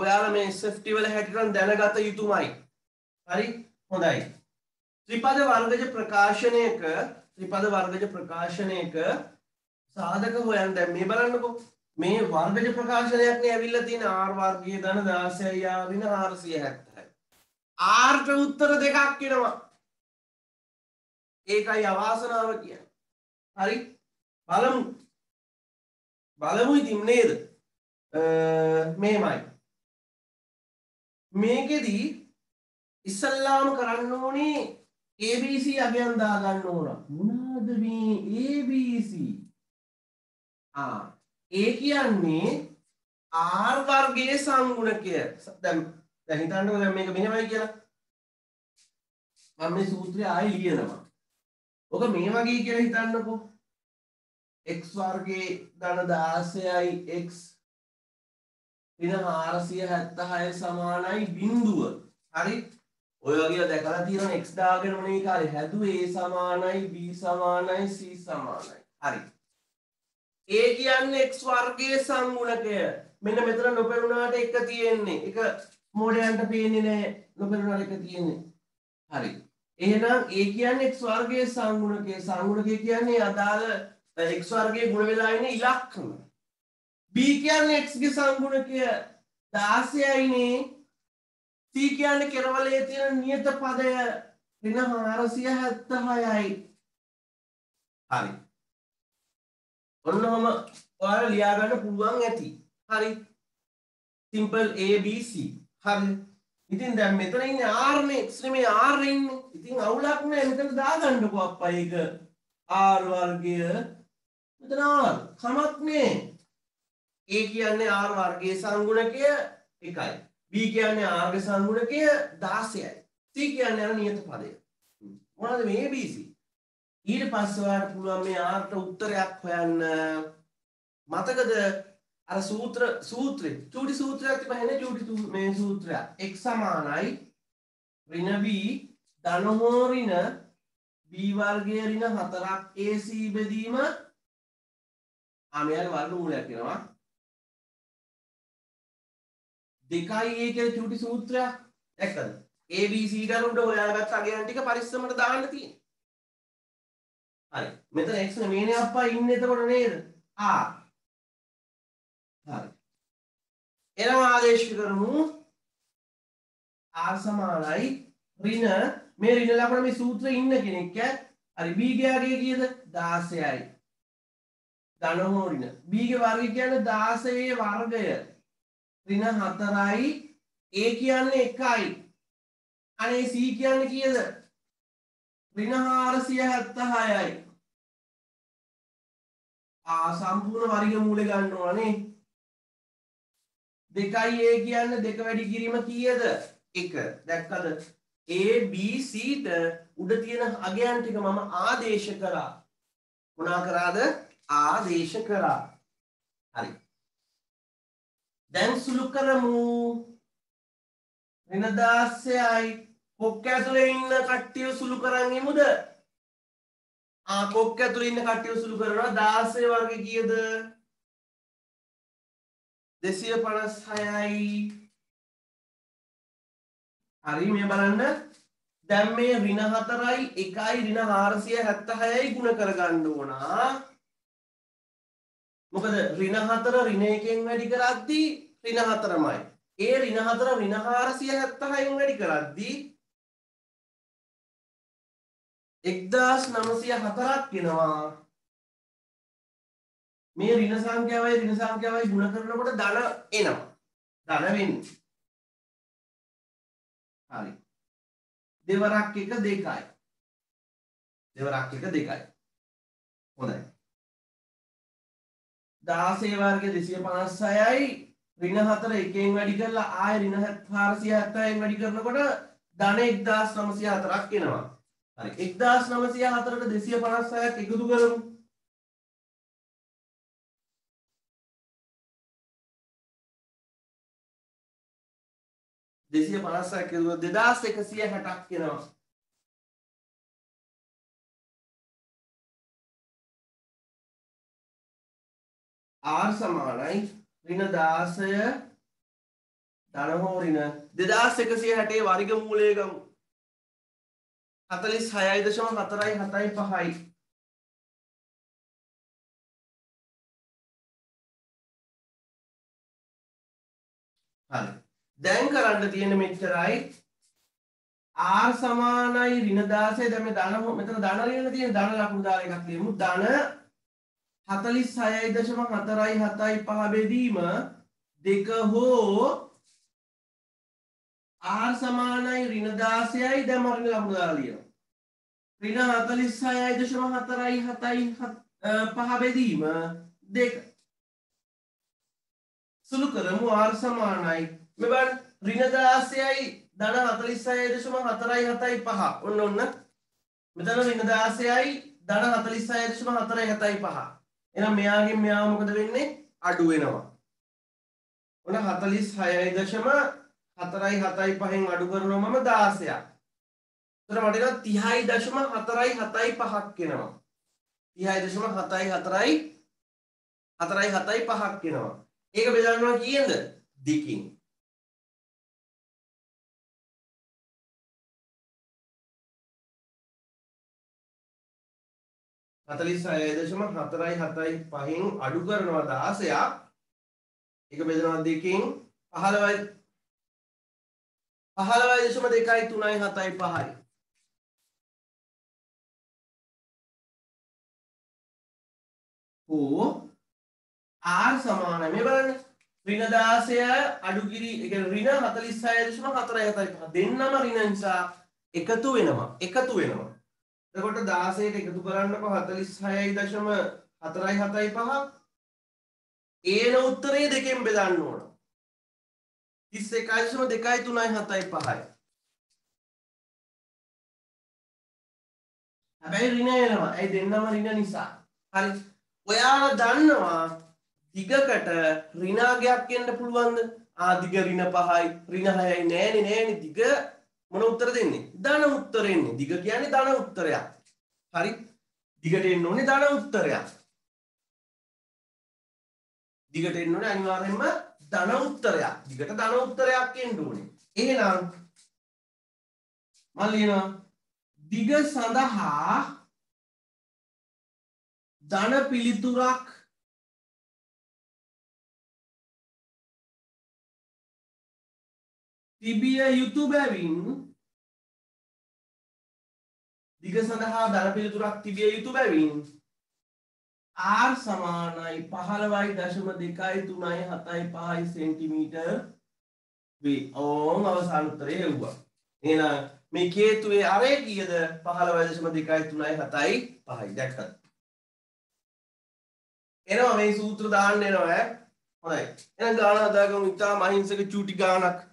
A: ඔයාලා මේ SFT වල හැටියට දැනගත යුතුමයි. හරි? හොඳයි. ත්‍රිපද වර්ගජ ප්‍රකාශනයක ත්‍රිපද වර්ගජ ප්‍රකාශනයක සාධක හොයන් දැන් මේ බලන්නකෝ. මේ වර්ගජ ප්‍රකාශනයක් නේ ඇවිල්ලා තියෙන R වර්ගයේ ධන 16යි R ඍණ 470යි R ට උත්තර දෙකක් එනවා. ඒකයි අවාසනාව කියන්නේ. හරි? බලමු. බලමු ඉතින් නේද? මේමයි. මේකෙදී ඉස්සල්ලාම කරන්න ඕනේ ABC අගයන් දාගන්න ඕන. මොනවද මේ ABC ආ ඒ කියන්නේ R වර්ගයේ සංගුණකය. දැන් දැන් හිතන්නකෝ දැන් මේක මෙහෙමයි කියලා. මම මේ සූත්‍රය ආයෙ ලියනවා. ඔක මේ වගේ කියලා හිතන්නකෝ. X වර්ගයේ ධන 16යි x. දින 476 සමානයි බිඳුව. හරි? ඔය වගේ දැකලා තියෙනවා x දාගෙන මොනේ කාලේ හැදුවේ a සමානයි b සමානයි c සමානයි. හරි. a කියන්නේ x වර්ගයේ සංගුණකය. මෙන්න මෙතන නොපෙරුණාට එක තියෙන්නේ. එක මෝඩයන්ට පේන්නේ නැහැ නොපෙරුණාට එක තියෙන්නේ. හරි. එහෙනම් a කියන්නේ x වර්ගයේ සංගුණකය. සංගුණකය කියන්නේ අදාළ x වර්ගයේ ගුණ වෙලා ඉන්න ඉලක්කම. B කියන්නේ x ගේ සංගුණකය 16යිනේ c කියන්නේ කෙරවලේ තියෙන නියත පදය ඍණ 476යි හරි. ඔන්නම ඔයාලා ලියා ගන්න පුළුවන් ඇති. හරි. සිම්පල් abc හරි. ඉතින් දැන් මෙතන ඉන්නේ r නේ. X නෙමෙයි r ඉන්නේ. ඉතින් අවුලක් නෑ. මෙතන දාගන්නකෝ අප්පා ඒක. R වර්ගය. මෙතන r. කමක් නෑ. A කියන්නේ r වර්ගයේ සංගුණකය එකයි. B කියන්නේ r ගේ සංගුණකය 16යි c කියන්නේ අර නියත පදය. මොනවද මේ abc ඊට පස්සේ ඔයාලට පුළුවන් මේ r ට උත්තරයක් හොයන්න. මතකද? අර සූත්‍ර සූත්‍රේ. චූටි සූත්‍රයක් තිබහනේ චූටි මේ සූත්‍රයක්. X සමානයි. ඍණ b ධන හෝ ඍණ b වර්ගයේ ඍණ 4ක් ac බෙදීම ආ මෙයාගේ වර්ගමූලයක් වෙනවා දෙකයි a කියලා චූටි සූත්‍රයක්. දැක්කද? A b c ට උඩ හොයාගත්ත අගයන් ටික පරිස්සමට දාන්න තියෙනවා. හරි. මෙතන x නෙමෙයිනේ අප්පා ඉන්නේ එතකොට නේද? r හරි. එනම් ආදේශ කරමු. R සමානයි. ඍණ මේ ඍණ ලකුණ මේ සූත්‍රයේ ඉන්න කෙනෙක් ඈ හරි b ගයාගේ කීයද? 16යි ධන හෝ ඍණ. b ගේ වර්ගය කියන්නේ 16 වර්ගය. ඍණ 4යි a කියන්නේ 1යි අනේ c කියන්නේ කීයද? ඍණ 476යි ආ සම්පූර්ණ වර්ග මූලය ගන්න ඕනේ දෙකයි a කියන්න දෙක වැඩි කිරීම කීයද? එක. දැක්කද? A b c ට උඩ තියෙන අගයන් ටික මම ආදේශ කරා. මොනා කරාද? ආදේශ කරා. හරි. දැන් සුළු කරමු. ඍණ 16යි කොක්ක ඇතුලේ ඉන්න කට්ටිය සුළු කරන් ඉමුද? ආ කොක්ක ඇතුලේ ඉන්න කට්ටිය සුළු කරනවා. 16 වර්ගය කීයද? 256යි. හරි මේ බලන්න. දැන් මේ ඍණ 4යි 1යි ඍණ 476යි ಗುಣ කරගන්න ඕන. මොකද ඍණ 4 ඍණ 1කින් වැඩි කරද්දී ඍණ 4මයි. ඒ ඍණ 4 ඍණ 476න් වැඩි කරද්දී එක්දස් නමසය හතරක් වෙනවා මේ රින සංඛ්‍යාවයි රින සංඛ්‍යාවයි ගුණ කරනකොට ධන එනවා ධන වෙන්නේ හරි. දෙවරක් එක දෙකයි. දෙවරක් එක දෙකයි. හොඳයි. දාසේ වර්ග දෙසිය පනස්සයයි රින හතර එකෙන් වැඩි කරලා ආය රින හාරසිය හැත්තයෙන් වැඩි කරනකොට ධන එක්දස් නමසය හතරක් එනවා. හරි. එක්දස් නමසය හතරට දෙසිය පනස්සයක් එකතු කරමු. දෙසිය පනස්සයක් එකතුව දෙදස් එකසිය හැටක් කෙනවා ආර් සමානයි. රින දාසය ධනහෝරින දෙදස් එකසිය හැටේ වරිග මූලය ගමු. හතලිස් හයයි දශම හතරයි හතයි පහයි. හරි. දැන් කරන්න තියෙන මෙච්චරයි. ආර් සමානයි රිනදාසේ දැම ධන මෙතන ධනරයන තියෙන ධන ලකුණු දාලා එකක් ලියමු. ධන 46.4යි 7යි 5 බෙදීම දෙක හෝ ආර් සමානයි රින 16යි දැන් මම රින ලකුණු දාලා ලියනවා. රින 46.4යි 7යි 5 බෙදීම දෙක. සුළු කරමු. ආර් සමානයි මේ බලන්න රින 16යි ධන 46.4යි 7යි 5. ඔන්න ඔන්න. මෙතන රින 16යි ධන 46.4යි 7යි 5. එහෙනම් මෙයාගෙන් මෙයා මොකද වෙන්නේ? අඩු වෙනවා. ඔන්න 46.5 හතරයි හතයි පහෙන් අඩු කරනවා මම දාසයක් තර මටන තිහයි දශම හතරයි හතයි පහක් කෙනවා තිහයි දශම හතයි හතරයි හතරයි හතයි පහක් කෙනවා ඒක බෙදන්නවා කියද දිකින් හතලිස් අයදශම හතරයි හතයි පහින් අඩු කරනවා දාසයක්. එක බෙදනවා දෙකින් පහළවයි. පහළවයි දශම දෙකයි තුනයි හතයි පහයි. හෝ ආර් සමාන මේ බලන්න. රින දාසය අඩුකිරි එක රින හතලිස් අයදශම හතර හතයි පහ දෙන්නම රින නිසා එකතු වෙනවා. එකතු වෙනවා. එතකොට දාසයට එකතු කරන්නකො හතලිස් හයයි දශම හතරයි හතයි පහ. ඒන උත්තරේ දෙකෙන් බෙදන්න ඕන. තිස් එකයිශම දෙකයි තුනයි හතයි පහයි. හැබැයි රින එනවා. ඇයි දෙන්නම රින නිසා? හරි. ඔයාල දන්නවා දිගකට රිනාගයක් එන්න පුළුවන්ද? ආදිග රින පහයි. රින හයයි නෑනෙ නෑනෙ. දිග මොන උත්තර දෙන්නේ? ධන උත්තරෙන්නේ දිග කියන්නේ ධන උත්තරයක්. හරි? දිගට එන්න ඕනේ ධන උත්තරයක්. දිගට එන්න ඕනේ අනිවාර්යෙන්ම ධන උත්තරයක්. දිගට ධන උත්තරයක් එන්න ඕනේ. එහෙනම් මම ලියනවා. දිග සඳහා ධන පිළිතුරක් තිබිය යුතු බැවින් දිග සඳහා ධන පිළිතුරක් තිබිය යුතු බැවින් ආර් සමානයි පහළවයි දශම දෙකයි තුනයි හතයි පහයි සෙන්ටිමීටර් වේ. ඕන් අවසානුත්තරය එව්වා. එහෙනම් මේ කේතුවේ අරය කීයද? පහළවයි දශම දෙකයි තුනයි හතයි පහයි. දැක්කද? එනවා මේ සූත්‍ර දාන්න එනවා ඈ. හොඳයි. එහෙනම් ගාන හදාගමු. ඉතා මහින්සක චූටි ගානක්.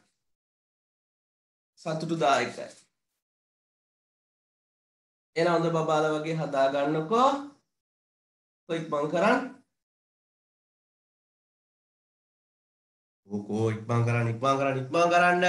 A: සතුටුදායකයි. එන හොඳ බබාල වගේ හදාගන්නකෝ කොයික් මං කරන්න ඕකෝ ඉක්මං කරන්න? ඉක්මං කරන්න? ඉක්මං කරන්න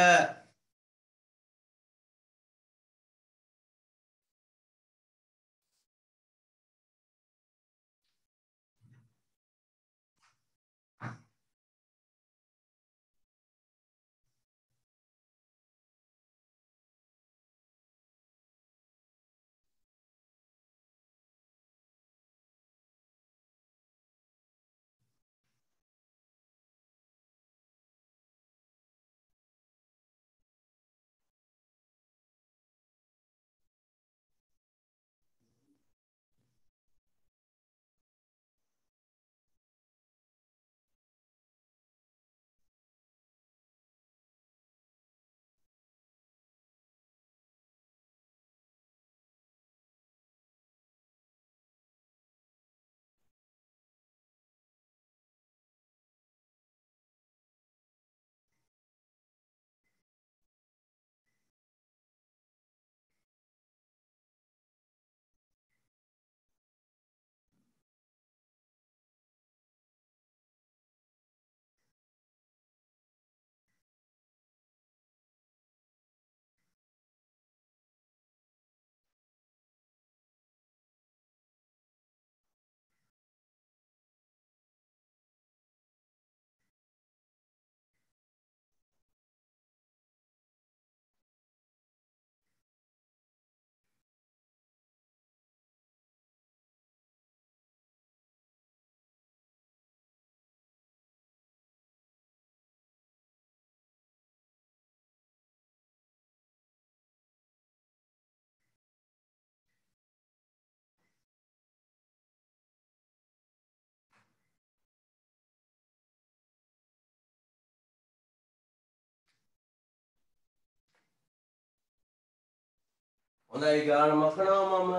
A: හොඳයි ගාන මකනවා මම.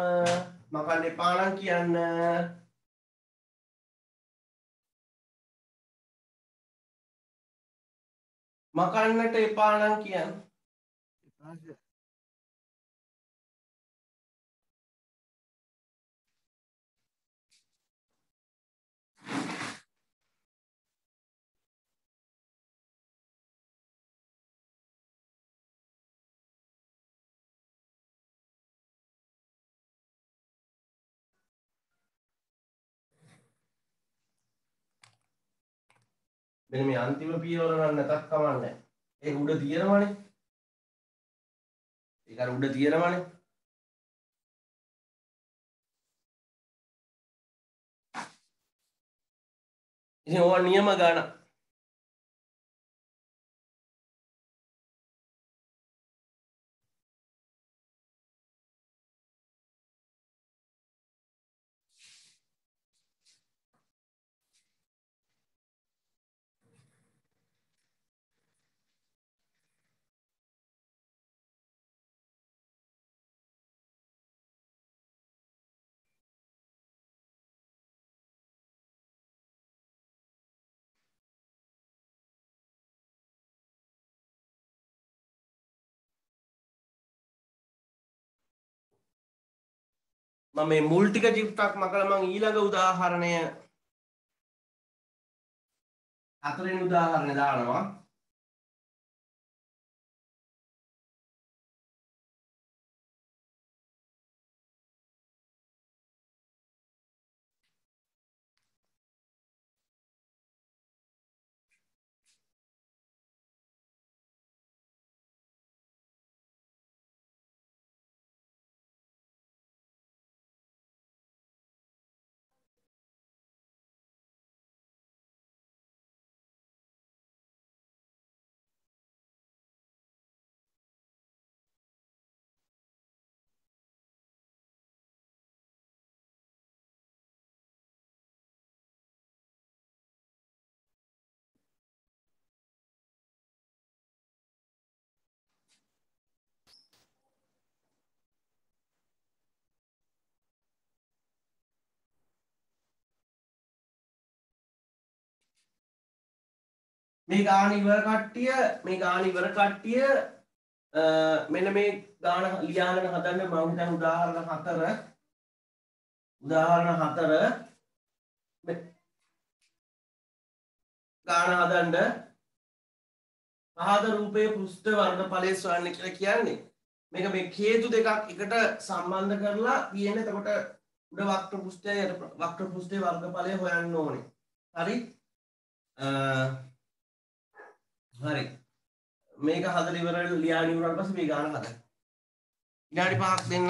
A: මකන්න එපා නම් කියන්න. මකන්නට එපා නම් කියන්න. මෙන්න මේ අන්තිම පියවර නම් නැතත් කමන්නේ. ඒක උඩ තියෙනවනේ. ඒක අර උඩ තියෙනවනේ. ඉතින් ඕවා නියම ගණන් මම මේ මුල් ටික චිප්ටක් මකලා මම ඊළඟ උදාහරණය හතරෙනි උදාහරණය දානවා. මේ ගාන ඉවර කට්ටිය මේ ගාන ඉවර කට්ටිය අ, මෙන්න මේ ගාන ලියාගෙන හදන්න මම හිතන්නේ උදාහරණ හතර. උදාහරණ හතර. මේ ගාන හදන්න පහද රූපයේ පෘෂ්ඨ වර්ගඵලය සොයන්න කියලා කියන්නේ. මේක මේ හේතු දෙකක් එකට සම්බන්ධ කරලා තියෙන. එතකොට උඩ වක්‍ර පෘෂ්ඨය යට වක්‍ර පෘෂ්ඨයේ වර්ගඵලය හොයන්න ඕනේ. හරි? අ, හරි. මේක හදලා ඉවර ලියාගෙන ඉවරනට පස්සේ මේ ගාන හදන්න. විනාඩි 5ක් දෙන්න.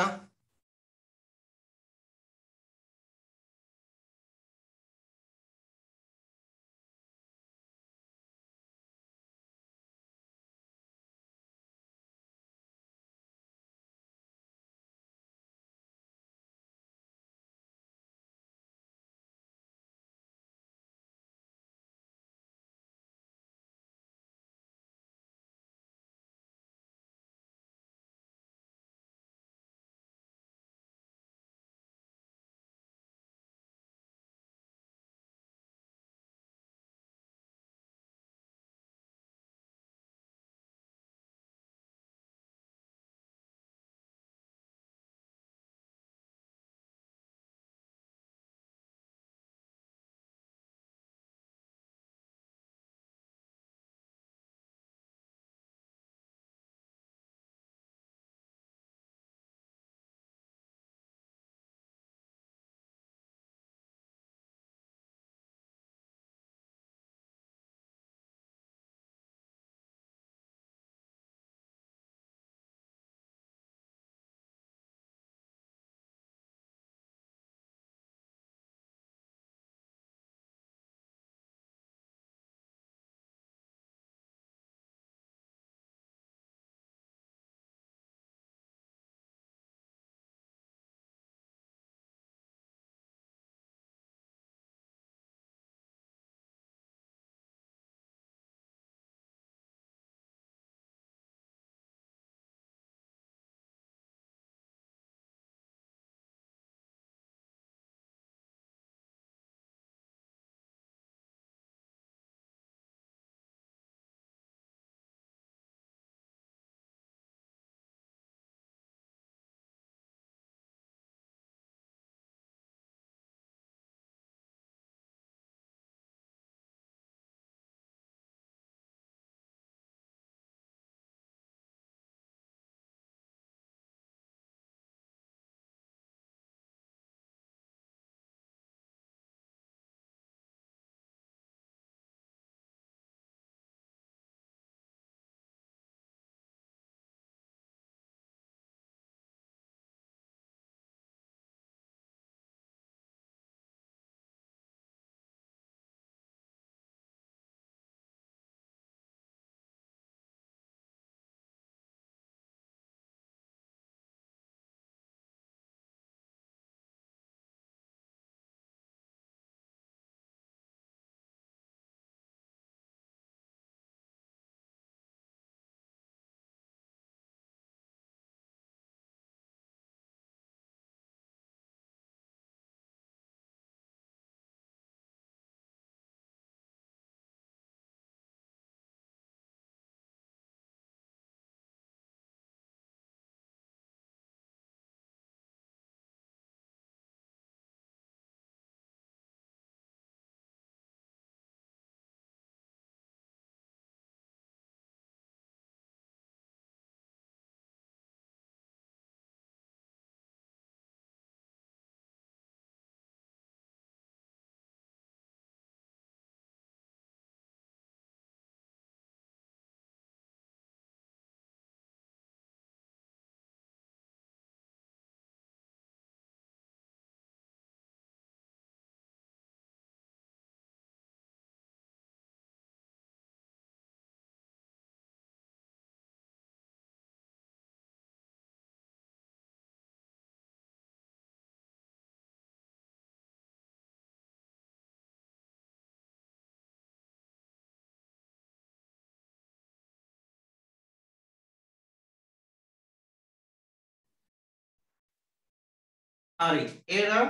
A: හරි. ඒනම්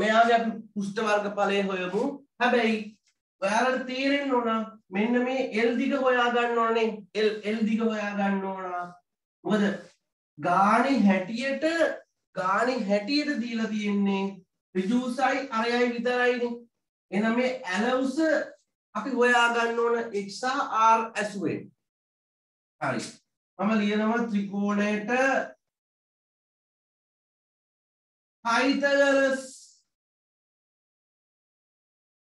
A: මෙයාගේ අපි පුෂ්ඨ වර්ගඵලය හොයමු. හැබැයි ඔයාලට තේරෙන්න ඕන මෙන්න මේ L දිග හොයා ගන්න ඕනේ. L L දිග හොයා ගන්න ඕන. මොකද ගානේ හැටියට ගානේ හැටියට දීලා තියෙන්නේ ඍජුසයි අරයයි විතරයිනේ. එහෙනම් මේ L උස අපි හොයා ගන්න ඕන x සහ r ඇසුරෙන්. හරි. මම ලියනවා ත්‍රිකෝණයට පයිතගරස්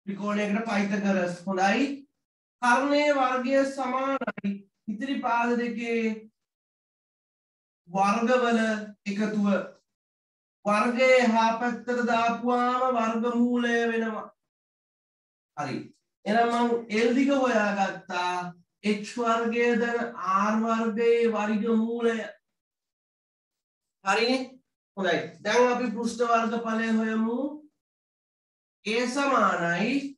A: ත්‍රිකෝණයකට පයිතගරස් හොඳයි කර්ණය වර්ගය සමානයි ඉතිරි පාද දෙකේ වර්ගවල එකතුව වර්ගයේ හා පැත්තට දාපුවාම වර්ගමූලය වෙනවා හරි එහෙනම් මං L දිග හොයාගත්තා h වර්ගය දැන් r වර්ගයේ වර්ගමූලය හරිනේ හොඳයි. දැන් අපි පෘෂ්ඨ වර්ගඵලය හොයමු. a සමානයි.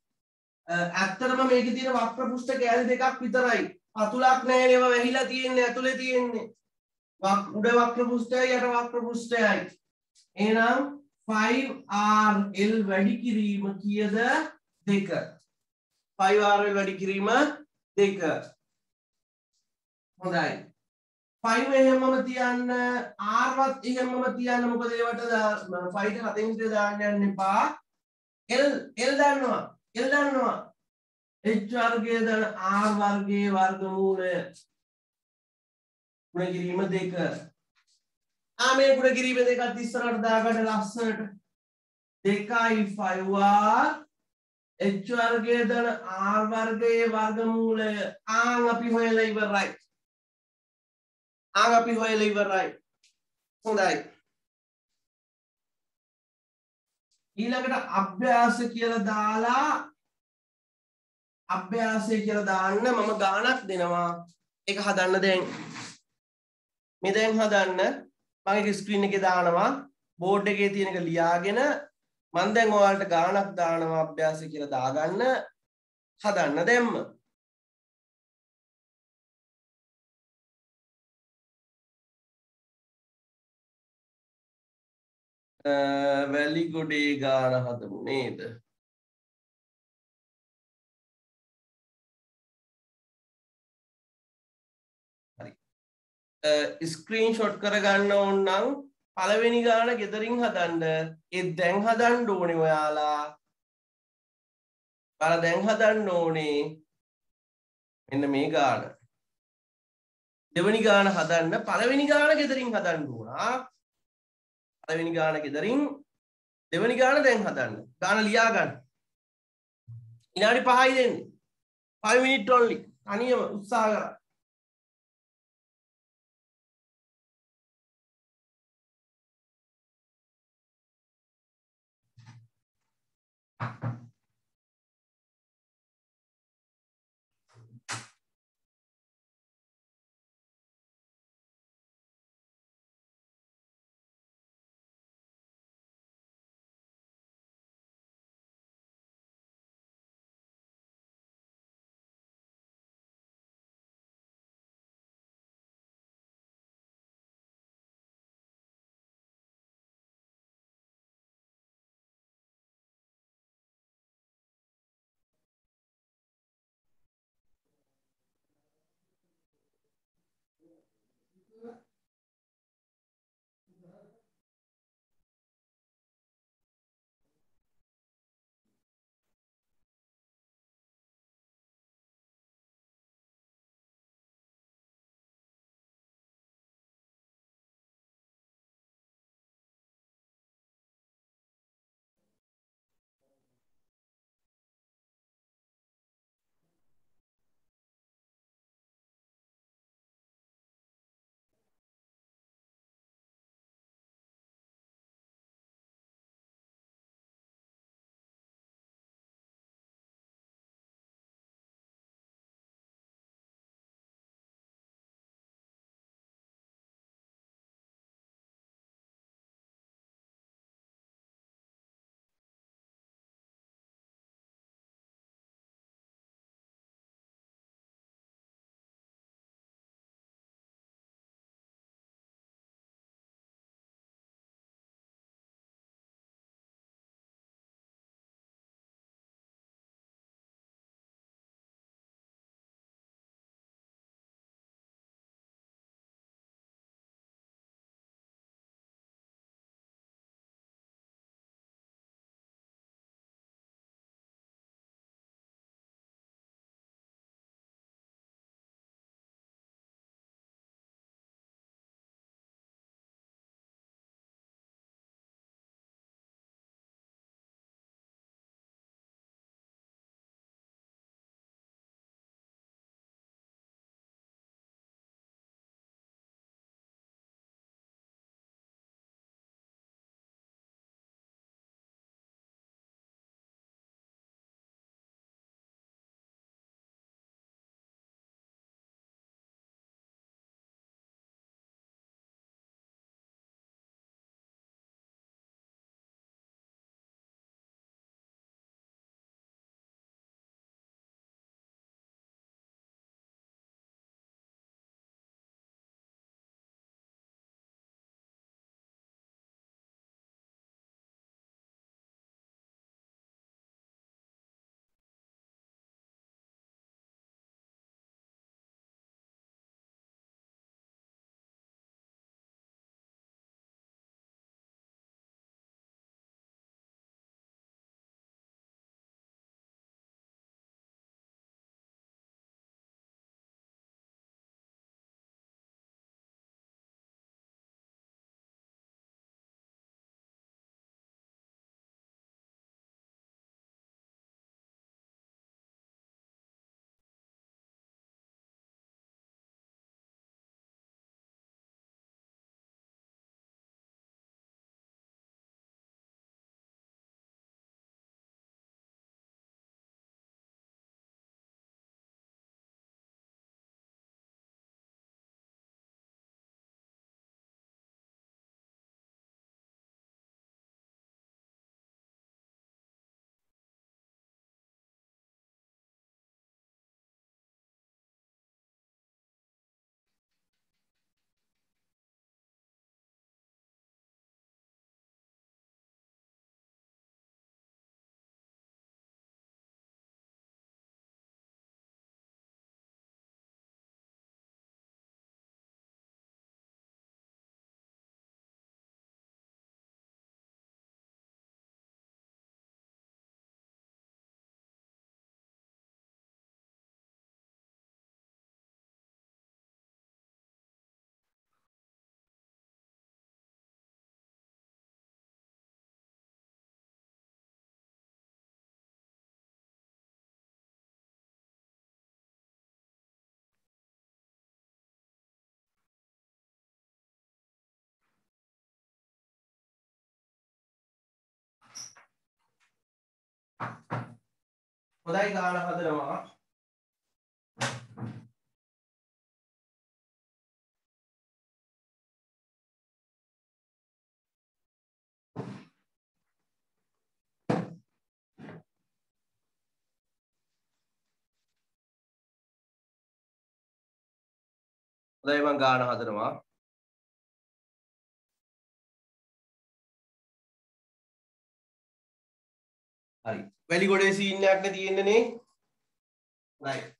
A: ඇත්තටම මේකේ තියෙන වක්‍ර පෘෂ්ඨ කෑලි දෙකක් විතරයි. පතුලක් නැහැ ඒවා වැහිලා තියෙන්නේ ඇතුලේ තියෙන්නේ. උඩ වක්‍ර පෘෂ්ඨයයි යට වක්‍ර පෘෂ්ඨයයි. එහෙනම් 5rl වැඩි කිරීම කීයද? 2 5rl වැඩි කිරීම 2 හොඳයි. 5 එහෙමම තියන්න r වත් එහෙමම තියන්න. මොකද ඒවට 5 ට හතෙන් විතර දාන්න යන්න එපා. L l දන්නවා. L දන්නවා. H වර්ගය දන r වර්ගයේ වර්ගමූලය ගුණ කිරීම දෙක. ආ මේ ගුණ කිරීම දෙකත් ඉස්සරහට දාගන්න ලස්සනට. දෙකයි 5r h වර්ගය දන r වර්ගයේ වර්ගමූලය ආන් අපි හොයලා ඉවරයි. ආන් අපි හොයලා ඉවරයි. හොඳයි. ඊළඟට අභ්‍යාස කියලා දාලා අභ්‍යාසය කියලා දාන්න මම ගානක් දෙනවා. ඒක හදන්න දැන්. මේ දැන් හදන්න මම ඒක ස්ක්‍රීන් එකේ දානවා. බෝඩ් එකේ තියෙන එක ලියාගෙන මම දැන් ඔයාලට ගානක් දානවා අභ්‍යාසය කියලා දාගන්න හදන්න දැම්ම. වැලි ගොඩේ ගාන හදමු නේද? ස්ක්‍රීන් ෂොට් කරගන්න ඕන්නම් පළවෙනි ගාන ගෙදරින් හදන්න. ඒ දැන් හදන්න ඕනේ ඔයාලා. බල දැන් හදන්න ඕනේ මෙන්න මේ ගාන. දෙවනි ගාන හදන්න පළවෙනි ගාන ගෙදරින් හදන්න ඕනා පළවෙනි ගාන ගෙදරින් දෙවනි ගාන දැන් හදන්න. ගාන ලියා ගන්න. විනාඩි 5යි දෙන්නේ. 5 minute only. තනියම උත්සාහ කරා. Yeah. හොඳයි ගාන හදනවා. හොඳයි මං ගාන හදනවා. හරි. වැලි ගොඩේ සීන් එකක් නේ තියෙන්නේ නේ. right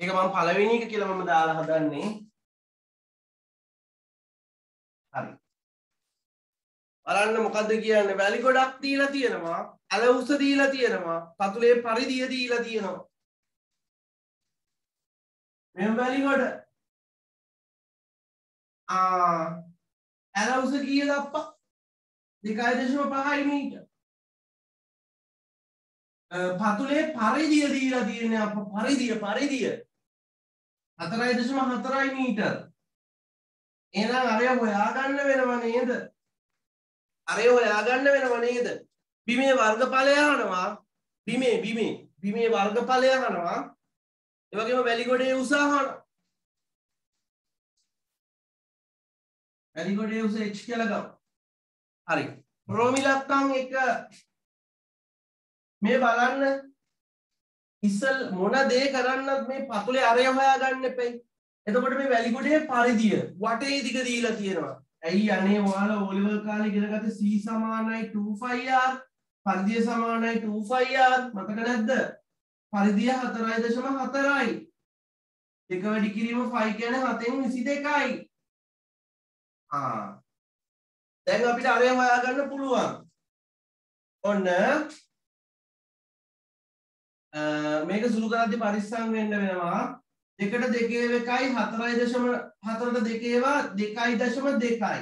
A: ඒක මම පළවෙනි එක කියලා මම දාලා හදන්නේ. හරි. බලන්න මොකද්ද කියන්නේ. වැලි ගොඩක් දීලා තියෙනවා. ඇල උස දීලා තියෙනවා. පතුලේ පරිදිය දීලා තියෙනවා. මෙම වැලි ගොඩ ආ ඇල උස කීයද අප්පා දෙකයි දශම පහයි මීටර් පතුලේ පරිදිය දීලා තියෙන්නේ අප පරිදිය පරිදිය. හතරයි දශම හතරයි මීටර් එහෙනම් අරය හොයාගන්න වෙනව නේද? අරය හොයාගන්න වෙනව නේද? බිමේ වර්ගඵලය අහනවා. බිමේ බිමේ බිමේ වර්ගඵලය අහනවා. ඒ වගේම වැලිගොඩේ උස අහනවා වැලිගොඩේ උස h කියලා ගමු. හරි. රෝමිලක්කම් එක මේ බලන්න ඉස්සල් මොන දේ කරන්නත් මේ පතුලේ අරය හොයාගන්න එපයි. එතකොට මේ වැලිගොඩේ පරිදිය වටේ දිග දීලා තියෙනවා. ඇයි අනේ ඔයාලා ඕලිවල් කාලේ ඉගෙන ගත්ත c සමානයි 2πr පරිදිය සමානයි 2πr මතක නැද්ද? පරිදිය 4.4යි දෙක වැඩි කිරීම 5 කියන්නේ 7න් 22යි ආ. දැන් අපිට අරය හොයාගන්න පුළුවන්. ඔන්න මේක සුළු කරද්දී පරිස්සම් වෙන්න වෙනවා. දෙකට දෙකේ එකයි හතරයි දශම හතරට දෙකේවා දෙකයි දශම දෙකයි.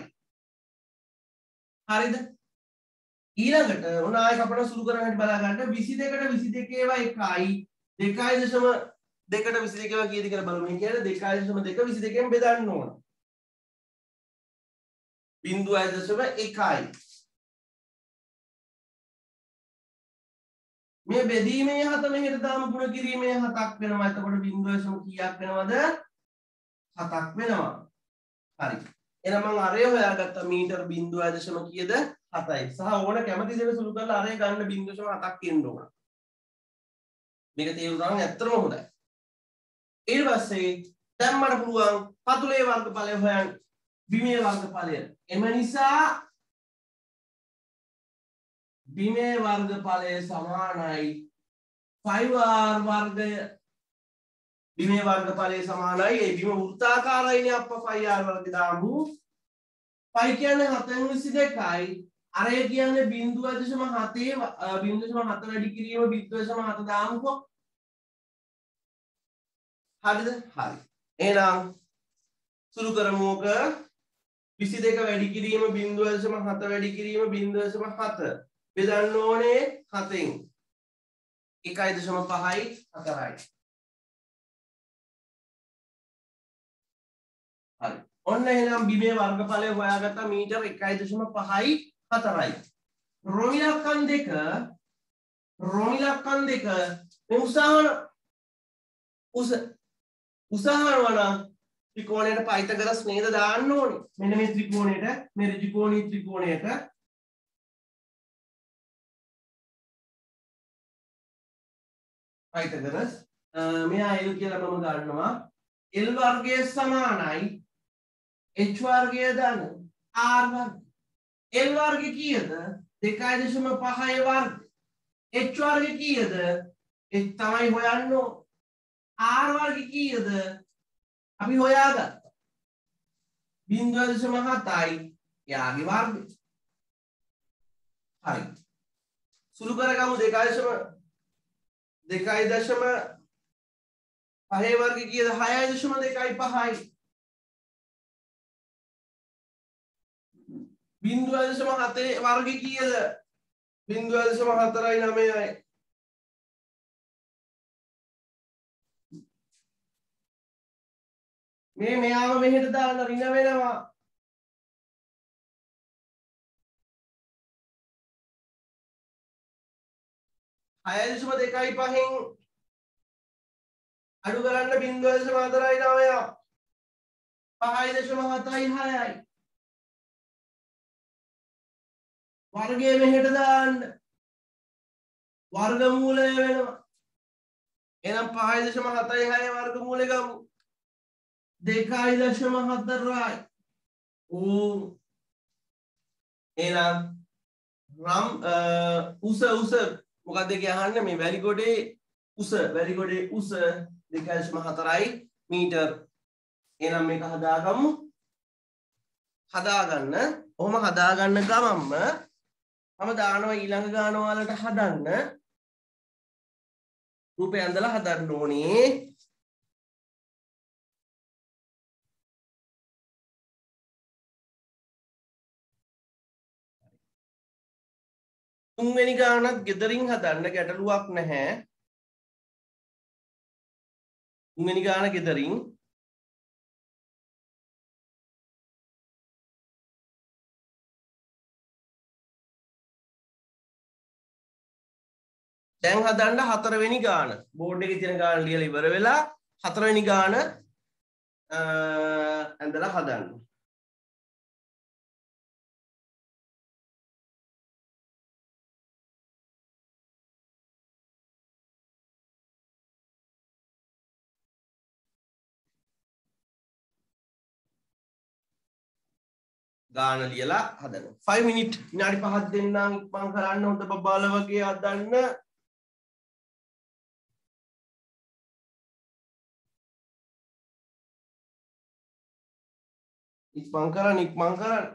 A: හරිද? ඊළඟට ඔන්න ආයෙ කපන සුළු කරන හැටි බලා ගන්න 22කට 22ඒවා එකයි දෙකයි දශම දෙකට 22ඒවා කීයද කියලා බලමු. මේ කියන්නේ දෙකයි දශම දෙක 22ෙන් බෙදන්න ඕන. බිංදුවයි දශම එකයි. මේ බෙදීමේ හත මෙහෙට දාම ගුණ කිරීමේ හතක් වෙනවා. එතකොට බිංදුව දශම කීයක් වෙනවද? හතක් වෙනවා. හරි. එහෙනම් මම අරය හොයාගත්තා මීටර් බිංදුවයි දශම කීයද? 7යි. සහ ඕන කැමති දේ සුළු කරලා අරය ගන්න බිංදුව දශම 7ක් එන්න ඕන. මේක තේරුණා නම් ඇත්තටම හොඳයි. ඊට පස්සේ දැන් මට පුළුවන් පතුලේ වර්ගඵලය හොයන්න බිමේ වර්ගඵලය. එම නිසා බිමේ වර්ගඵලය සමානයි 5r වර්ගය බිමේ වර්ගඵලය සමානයි ඒ බිම වෘත්තාකාරයිනේ අප්ප 5r වර්ග දාමු 5 කියන්නේ 7.22යි අරය කියන්නේ බිංදුව දශම 7 බිංදුව දශම 7 වැඩි කිරීම බිංදුව දශම 7 දාමුකෝ. හරිද? හරි. එහෙනම් සුළු කරමු ඕක. 22 වැඩි කිරීම බිංදුව දශම 7 වැඩි කිරීම බිංදුව දශම 7 බෙදන්න ඕනේ 7න් 1.5යි 4යි හරි. ඔන්න එහෙනම් බිමේ වර්ගඵලය හොයාගත්තා මීටර් 1.5යි 4යි රෝමිලක්කන් දෙක රෝමිලක්කන් දෙක මේ උසාහන උස උසාහනවනම් ත්‍රිකෝණයට පයිතගරස් නේද දාන්න ඕනේ. මෙන්න මේ ත්‍රිකෝණයට මේ ඍජුකෝණී ත්‍රිකෝණයට පයිතගරස් මෙයා L කියලා මම ගන්නවා. L වර්ගය සමානයි. H වර්ගය ධන r වර්ග L වර්ග කීයද 2.5 වර්ග h වර්ග කීයද ඒ තමයි හොයන්න r වර්ග කීයද අපි හොයාගත්තා බිංදුව දශම හතයි යාගේ වර්ගය හරි සුළු කරගමු දෙකයි දශම දෙකයි දශම පහේ වර්ග කීයද හයයි දශම දෙකයි පහයි බිංදුව දශම හතේ වර්ග කීයද? බිංදුව දශම හතරයි නමයයි මේ මෙයාව මෙහෙට දාන්න රින වෙනවා හය දශම දෙකයි පහෙන්. අඩු කරන්න බිංදුව දශම හතරයි නවය පහයි දශම හතයි හයයි. වර්ගය මෙහෙට දාන්න. වර්ගමූලය වෙනවා. එනම් පහයි දශම හතයි හය වර්ගමූලය ගමු. දෙකයි දශම හතරයි. ඌ. එනම් රම් උස උස. මොකක්ද කියහන්න මේ වැලිගොඩේ උස. වැලිගොඩේ උස දෙකයිශම හතරයි මීටර්. එනම් මේක හදාගමු. හදාගන්න. ඔහොම හදාගන්න ගමම්ම මම දානව ඊළඟ ගානවාලට හදන්න. රූපය ඇඳලා හදන්න ඕනේ. තුන්වෙනි ගානත් ගෙදරින් හදන්න ගැටලුවක් නැහැ. තුන්වෙනි ගාන ගෙදරින් දැන් හදන්න හතරවෙනි ගාන. බෝඩ් එකේ තියෙන ගාන ලියලා ඉවර වෙලා හතරවෙනි ගාන ඇඳලා හදන්න. ගාන ලියලා හදන 5 මිනිට් විනාඩි 5ක් දෙන්නම්. ඉක්මන් කරන්න හොඳ බබාල වගේ හදන්න. ඉක්මන් කරන්න ඉක්මන් කරන්න.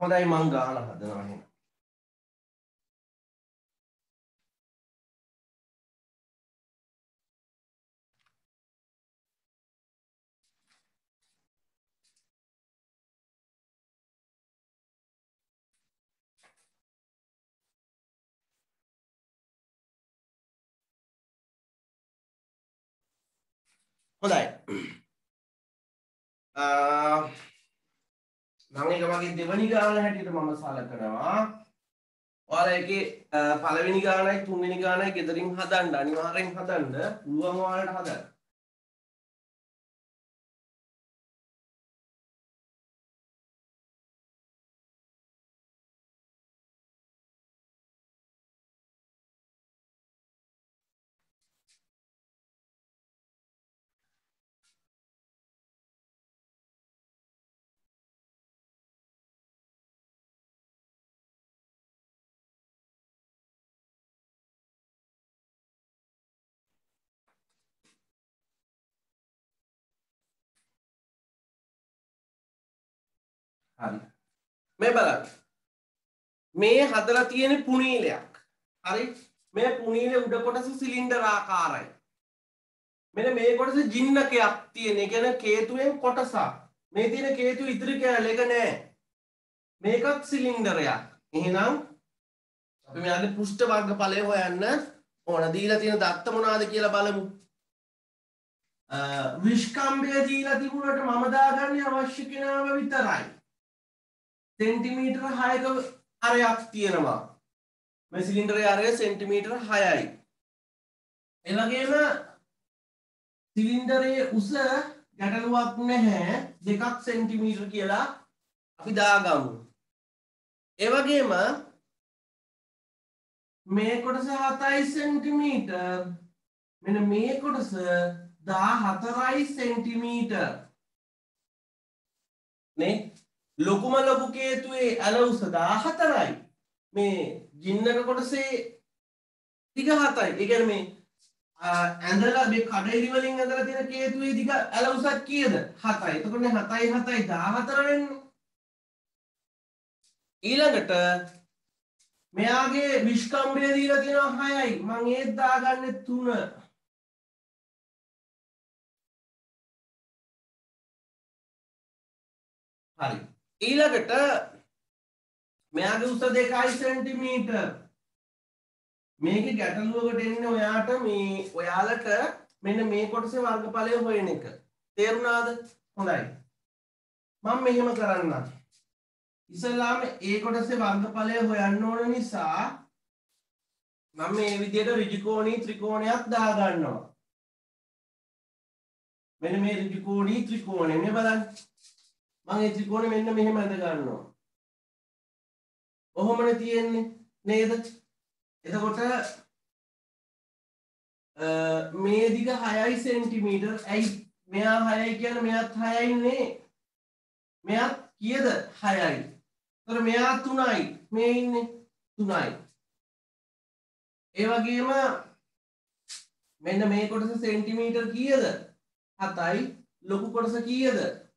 A: හොඳයි මං ගාන හදනවා එහෙනම්. හොඳයි මම එක වගේ දෙවනි ගාන හැටියට මම සලකනවා. ඔයාලා එකේ පළවෙනි ගානයි තුන්වෙනි ගානයි ගෙදරින් හදන්න අනිවාර්යෙන් හදන්න පුළුවන් ඔයාලට හදන්න. හරි. මේ බලන්න. මේ හදලා තියෙන පුනීලයක්. හරි? මේ පුනීලේ උඩ කොටස සිලින්ඩර් ආකාරයි මෙන්න මේ කොටස ජින්නකයක් තියෙන. ඒ කියන්නේ කේතුවෙන් කොටසක්. මේ තියෙන කේතු ඉදිරි කෑල්ල එක නෑ. මේකත් සිලින්ඩරයක්. එහෙනම් අපි මෙයාගේ පෘෂ්ඨ වර්ගඵලය හොයන්න. ඕන දීලා තියෙන දත්ත මොනවාද කියලා බලමු. විශ්කම්භය දීලා තිබුණට මම දාගන්නේ අවශ්‍ය කෙනාව විතරයි. සෙන්ටිමීටර 6ක අරයක් තියෙනවා. මේ සිලින්ඩරේ අරය සෙන්ටිමීටර 6යි ඒ වගේම සිලින්ඩරයේ උස ගැටලුවක් නැහැ. දෙකක් සෙන්ටිමීටර කියලා අපි දාගමු. ඒ වගේම මේ කොටස 7යි සෙන්ටිමීටර් මෙන්න මේ කොටස 14යි සෙන්ටිමීටර් නේ ලොකුම ලොකු කේතුවේ ඇල උස 14යි මේ ජින්නක කොටසේ දිග 7යි ඒ කියන්නේ මේ ඇඳලා මේ කඩිරි වලින් ඇඳලා තියෙන කේතුවේ දිග ඇල උසක් කීයද? 7යි එතකොට 7යි 7යි 14 වෙන්නේ. ඊළඟට මෙයාගේ විශ්කම්භය දීලා තියෙනවා 6යි මම ඒත් දාගන්නේ 3 හරි. ඊළඟට මෙයාගේ උස දෙකයි සෙන්ටිමීටර්. මේක ගැටලුවකට එන්නේ ඔයාට මේ ඔයාලට මෙන්න මේ කොටසේ වර්ගඵලය හොයන එක. තේරුණාද? හොඳයි. මම මෙහෙම කරන්නම්. ඉස්සල්ලාම ඒ කොටසේ වර්ගඵලය හොයන්න ඕන නිසා මම මේ විදිහට ඍජුකෝණී ත්‍රිකෝණයක් දාගන්නවා මෙන්න මේ ඍජුකෝණී ත්‍රිකෝණය මේ බලන්න. මම ඒ ත්‍රිකෝණය මෙන්න මෙහෙම ඇඳ ගන්නවා. ඔහොමනේ තියෙන්නේ නේද? එතකොට මේ දිග 6යි සෙන්ටිමීටර්. ඇයි මෙයා 6යි කියන්නේ මෙයාත් 6යි නේ. මෙයාත් කීයද 6යි. එතකොට මෙයා 3යි. මේ ඉන්නේ 3යි. ඒ වගේම මෙන්න මේ කොටස සෙන්ටිමීටර් කීයද? 7යි. ලොකු කොටස කීයද?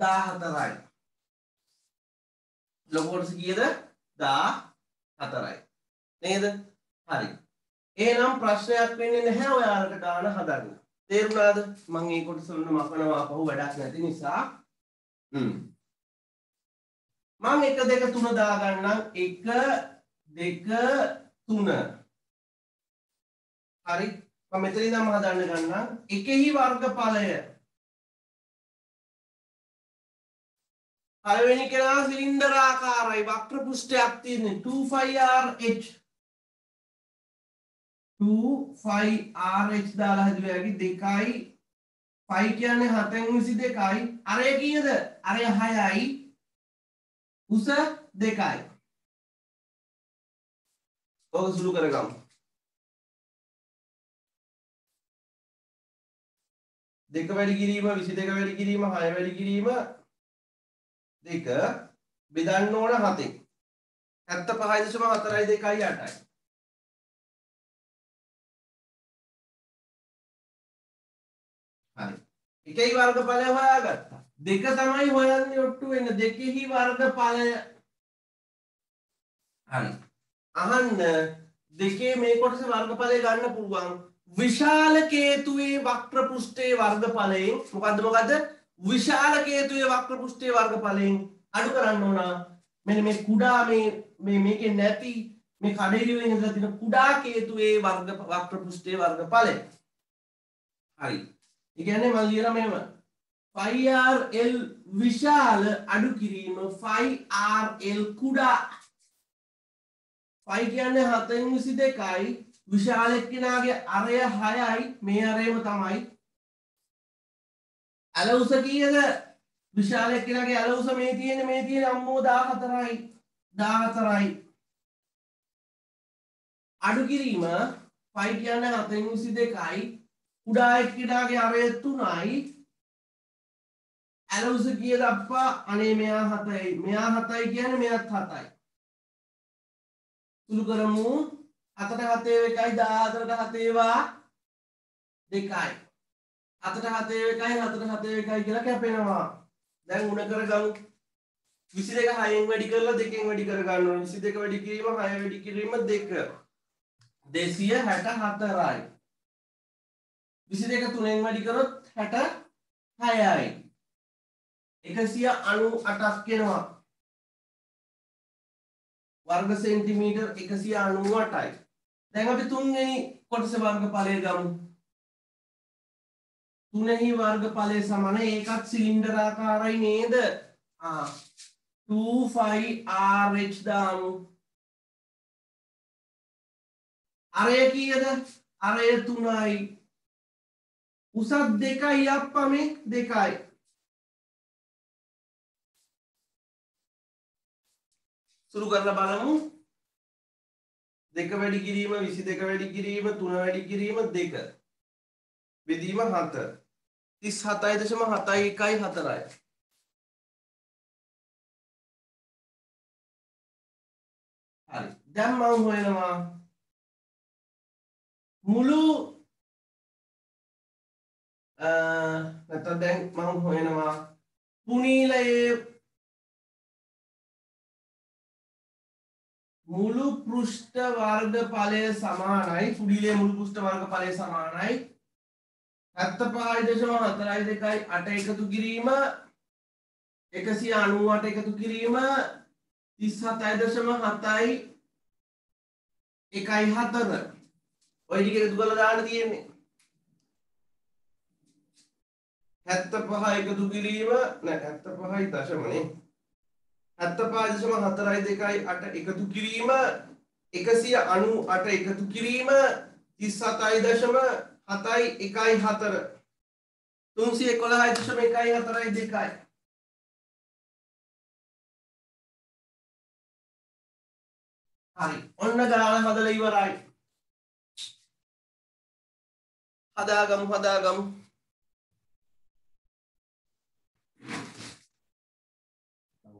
A: දාහතරයි. ලොකෝටස කියද දා හතරයි නේද? හරි. ඒනම් ප්‍රශ්නයක් වෙන්නේ නැහැ ඔයාලට ගාන හදන්න. තේරුණාද? මං ඒ කොටසවල මකනවා පහු වැඩක් නැති නිසා. මං එක දෙක තුන දාගන්නම්. එක දෙක තුන. හරි. මම මෙතන ඉඳන් හදන්න ගන්නම්. එකෙහි වර්ගඵලය. පළවෙනි කෙනා සිලින්ඩර් ආකාරයි වක්‍ර පෘෂ්ඨයක් තියෙන්නේ. 25RH 25RH දාලා හදුවාගේ දෙකයි. 5 කියන්නේ 7න් 22යි අරය කීයද? අරය 6යි උස දෙකයි. ඕක සුළු කරගමු. දෙක වැඩි කිරීම 22 වැඩි කිරීම 6 වැඩි කිරීම දෙක බෙදන්න ඕන හතෙන් ඇත්ත පහයි දශම හතරයි දෙකයි අටයි. හරි. එකයි වර්ගඵලය හොයාගත්තා. දෙක තමයි හොයන්නේ ඔට්ටු වෙන්න. දෙකෙහි වර්ගඵලය. හරි. අහන්න දෙකේ මේ කොටස වර්ගඵලය ගන්න පුළුවන්. විශාල කේතුවේ වක්‍ර පෘෂ්ඨයේ වර්ගඵලයෙන්. මොකද්ද මොකද්ද? විශාල කේතුවේ වක්‍ර පෘෂ්ඨයේ වර්ගඵලයෙන් අඩු කරන්න ඕන. මෙන්න මේ කුඩා මේ මේ මේකේ නැති මේ කඩේරියෙන් ඉඳලා තියෙන කුඩා කේතුවේ වර්ග වක්‍ර පෘෂ්ඨයේ වර්ගඵලය. හරි. ඒ කියන්නේ මම ලියලා මෙහෙම. ෆයිRL විශාල අඩු කිරීම ෆයිRL කුඩා. ෆයි කියන්නේ හතෙන් විසි දෙකයි. විශාල එක්කෙනාගේ අරය හයයි. මේ අරයම තමයි. ඇලවුස කීයද? විශාල එක්කෙනාගේ ඇලවුස මේ තියෙන මේ තියෙන අම්මෝ දාහතරයි. දාහතරයි. අඩු කිරීම ෆයි කියන්න හතෙන් විසි දෙකයි. කුඩා එක්කෙනාගේ අරය තුනයි. ඇලවුස කිය දක්වා අනේ මෙයා හතයි. මෙයා හතයි කියන මෙයත් හතයි. සුළු කරමු. අතට හතේ එකයි දාතරට හතේවා දෙකයි. අතට හතේ එකයි හතට හතේ එකයි කියලා කැපෙනවා. දැන් උන කරගමු. විසි දෙක හයෙන් වැඩි කරලා දෙකෙන් වැඩි කරගන්න විසි දෙක වැඩි කිරීම හය වැඩි කිරීම දෙක. දෙසිය හැට හතරයි විසි දෙක තුනෙන් වැඩි කරොත් හැට හයයි එකසිය අනු අටක් කෙනවා. වර්ග සෙන්ටිමීටර් එකසිය අනුව අටයි දැන් අපි තුන්වෙනි කොටස වර්ග පලය ගමු. තුනෙහි වර්ග පලය සමන. ඒකත් සිලින්ඩරාකාරයි නේද? 2ෆයිRH දාමු. අරය කීයද? අරය තුනයි. උසත් දෙකයි අප්පමේ දෙකයි. සුරු කරලා බලමු. දෙක වැඩි කිරීම විසි දෙක වැඩි කිරීම තුන වැඩි කිරීම දෙක. බෙදීම හත තිස් හතයි දශම හතයි එකයි හතරයි. හරි. දැන් මම හොයනවා මුළු නැත්නම් දැන් මම හොයනවා පුනීලයේ මුළු පෘෂ්ඨ වර්ග ඵලය සමානයි. කුඩිලේ මුළු පෘෂ්ඨ වර්ග ඵලය සමානයි. 75.42යි 8 එකතු කිරීම 198 එකතු කිරීම 37.7යි 1යි 4 ඔය ටික එකතු කරලා දාන්න තියෙන්නේ. 75 එකතු කිරීම නෑ 75යි දශමනේ. 75.4යි 2යි 8 එකතු කිරීම 198 එකතු කිරීම 37.7යි 1යි 4 311.1යි 4යි 2යි හරි. ඔන්න ගාන හදලා ඉවරයි. හදාගමු හදාගමු.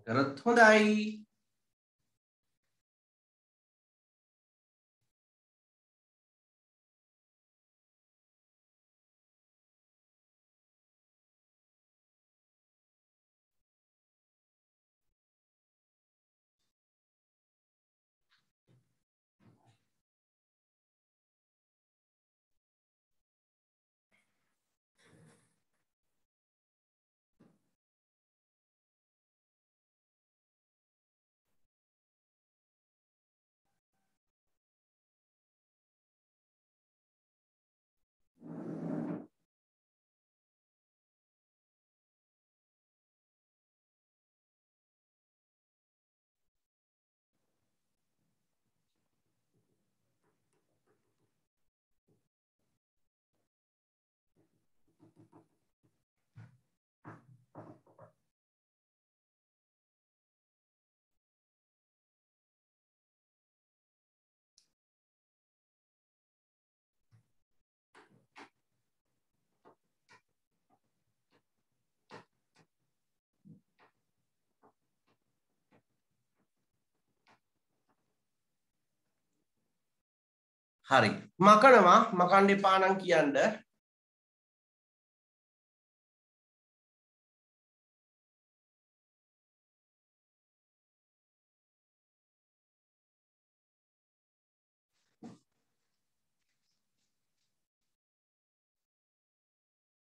A: කරත් හොඳයි. හරි. මකනවා මකන්න එපා නම් කියන්න.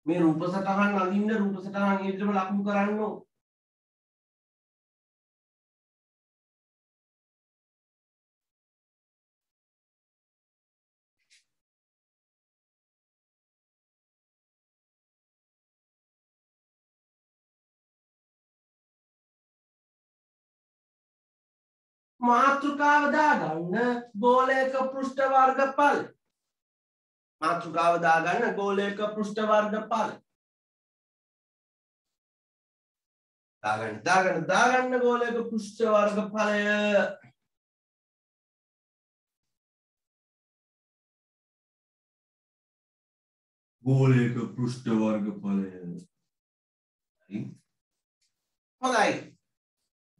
A: මේ රූප සටහන් අඳින්න රූප සටහන් ඉදිරියම ලකුණු කරන්න ඕන. මාතෘකාව දාගන්න ගෝලයක පෘෂ්ඨ වර්ගඵල. මාතෘකාව දාගන්න ගෝලයක පෘෂ්ඨ වර්ගඵල. දාගන්න දාගන්න දාගන්න ගෝලයක පෘෂ්ඨ වර්ගඵලය. ගෝලයක පෘෂ්ඨ වර්ගඵලය. හරි හොඳයි.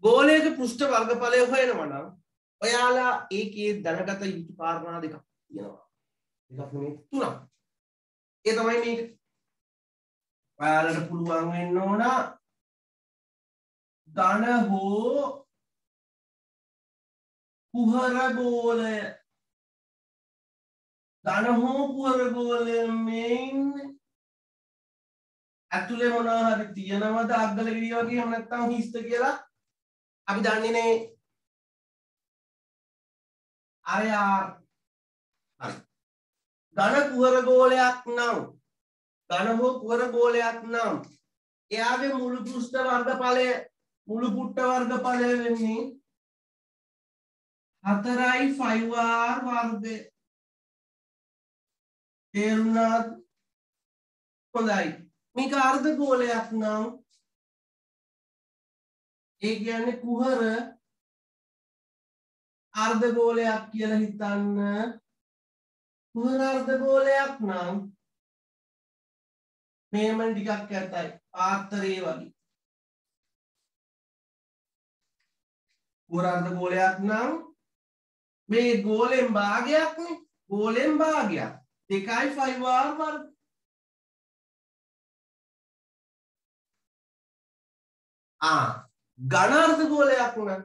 A: ගෝලයක පෘෂ්ඨ වර්ගඵලය හොයනවා නම් ඔයාලා ඒකේ දැනගත යුතු කාරණා දෙකක් තියෙනවා. දෙකක් නෙමෙයි තුනක්. ඒ තමයි මේක. ඔයාලට පුළුවන් වෙන්න ඕන ධන හෝ කුහර ගෝලය ධන හෝ කුහර ගෝලය මෙයින් ඇතුලේ මොනවා හරි තියෙනවද අග්ගල ගිරිය වගේ එහෙම නැත්නම් හිස්ත කියලා අපි දන්නේ නේ අරයා හරි. ඝන කුහර ගෝලයක් නම් ඝන හෝ කුහර ගෝලයක් නම් එයාගේ මුළු පෘෂ්ඨ වර්ගඵලය මුළු පුට්ට වර්ගඵලය වෙන්නේ 4යි 5r වර්ගය. තේරුණාද? හොඳයි. මේක අර්ධ ගෝලයක් නම් ඒ කියන්නේ කුහර අර්ධ ගෝලයක් කියලා හිතන්න. කුහර අර්ධ ගෝලයක් නම් මේම ටිකක් ඇතයි. ආත්තරේ වගේ. කුහර අර්ධ ගෝලයක් නම් මේ ගෝලෙන් භාගයක්නේ ගෝලෙන් භාගයක්. දෙකයි 5r වර්ග. ආ. ගණාර්ථ ගෝලයක් වුණා.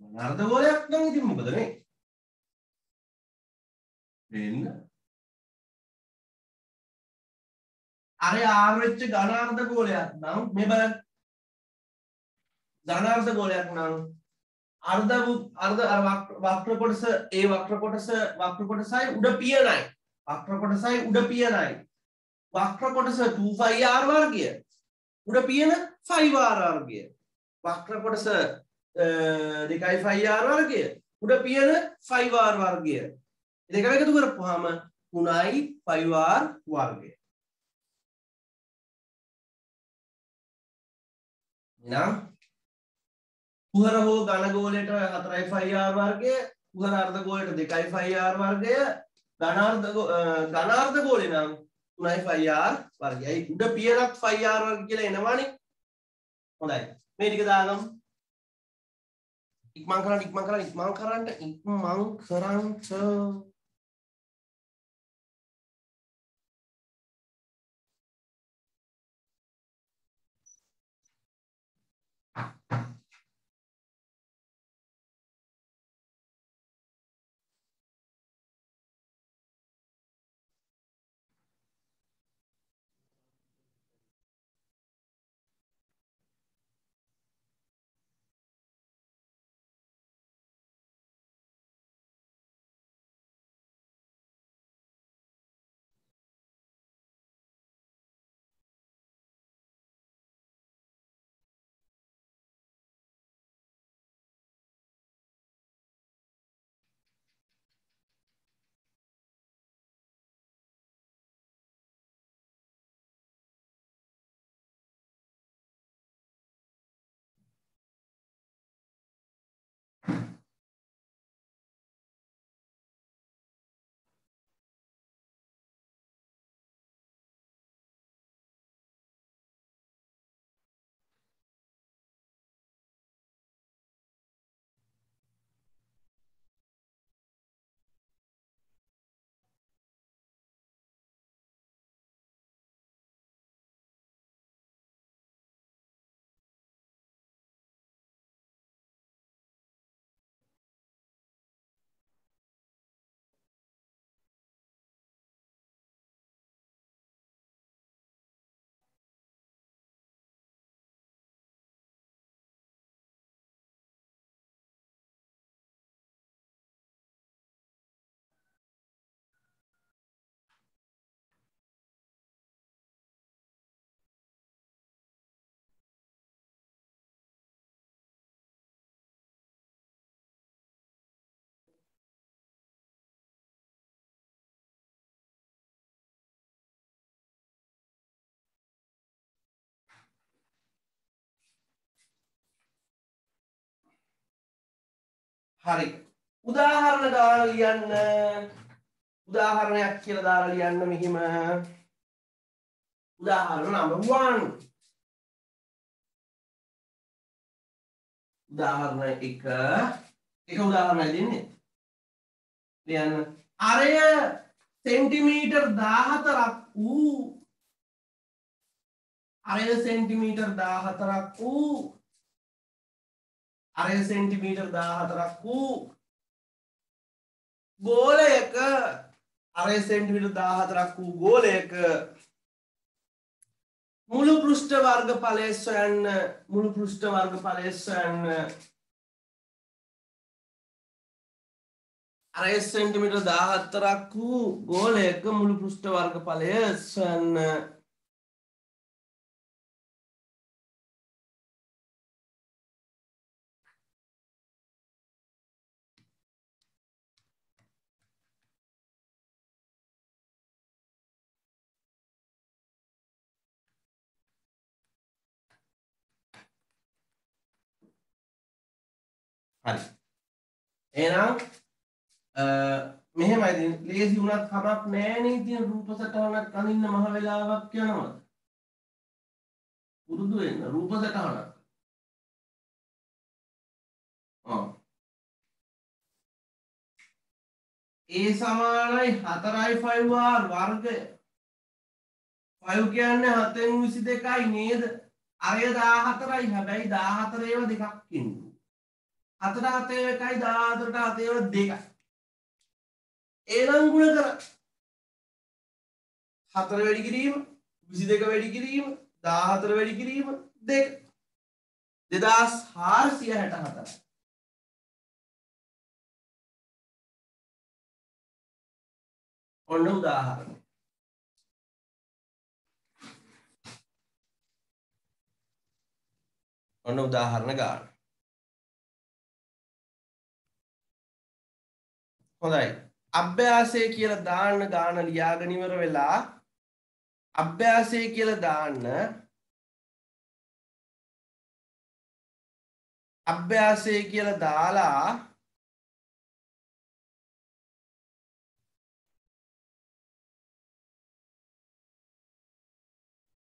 A: ගණාර්ථ ගෝලයක් නම් ඉතින් මොකද මේ වෙන්න. අර ආර් වෙච්ච ගණාර්ථ ගෝලයක් නම් මේ බලන්න ධනාර්ථ ගෝලයක් නම් අර්ධ අර්ධ අර වක්‍ර කොටස ඒ වක්‍ර කොටස වක්‍ර කොටසයි උඩ පියනයි. වක්‍ර කොටසයි උඩ පියනයි. වක්‍ර කොටස 2πr වර්ගය. උඩ පියන 5r වර්ගය. වක්‍ර කොටස 2.5r වර්ගය. උඩ පියන 5r වර්ගය. දෙකම එකතු කරපුවාම 3යි 5r වර්ගය. එහෙනම් කුහර හෝ ගණගෝලයට 4යි 5r වර්ගය කුහර අර්ධ ගෝලයට 2යි 5r වර්ගය ධනාර්ධ ධනාර්ධ ගෝලේ නම් 3යි 5r වර්ගයයි උඩ පියනත් 5r වර්ග කියලා එනවනේ. හොඳයි. මේ ටික දාගමු. ඉක්මන් කරන්න ඉක්මන් කරන්න ඉක්මන් කරන්න ඉක්මන් කරන්න. හරි. උදාහරණ දාලා ලියන්න. උදාහරණයක් කියලා දාලා ලියන්න මෙහිම. උදාහරණ number 1 උදාහරණ 1 එක උදාහරණයක් දෙන්නේ. ලියන්න. අරය සෙන්ටිමීටර් 14ක් වූ. අරය සෙන්ටිමීටර් 14ක් වූ. අරය සෙන්ටිමීටර් 14ක් වූ ගෝලයක අරය සෙන්ටිමීටර් 14ක් වූ ගෝලයක මුළු පෘෂ්ඨ වර්ගඵලය සොයන්න මුළු පෘෂ්ඨ වර්ගඵලය සොයන්න අරය සෙන්ටිමීටර් 14ක් වූ ගෝලයක මුළු පෘෂ්ඨ වර්ගඵලය සොයන්න හරි. එහෙනම් මෙහෙමයි. ඉතින් ලේසි වුණත් කමක් නෑනේ ඉතින් රූප සටහනක් අඳින්න මහ වෙලාවක් යනවද? පුරුදු වෙන්න රූප සටහනක් ඔව්. ඒ සමානයි 4යි 5r වර්ගය. 5 කියන්නේ 7න් 22යි නේද? අරය 14යි හැබැයි 14 ඒවා දෙකක් ඉන්නවා හතට හතේ එකයි දාහතරට හතේව දෙකයි. ඒනම් ගුණ කර. හතර වැඩි කිරීම විසි දෙක වැඩි කිරීම දාහතර වැඩි කිරීම දෙක. දෙදස් හාරසිය හැට හතර ඔන්න උදාහරණ ඔන්න උදාහරණ ගාන. හොඳයි. අභ්‍යාසය කියලා දාන්න දාන ලියාගෙන ඉවර වෙලා අභ්‍යාසය කියලා දාන්න අභ්‍යාසය කියලා දාලා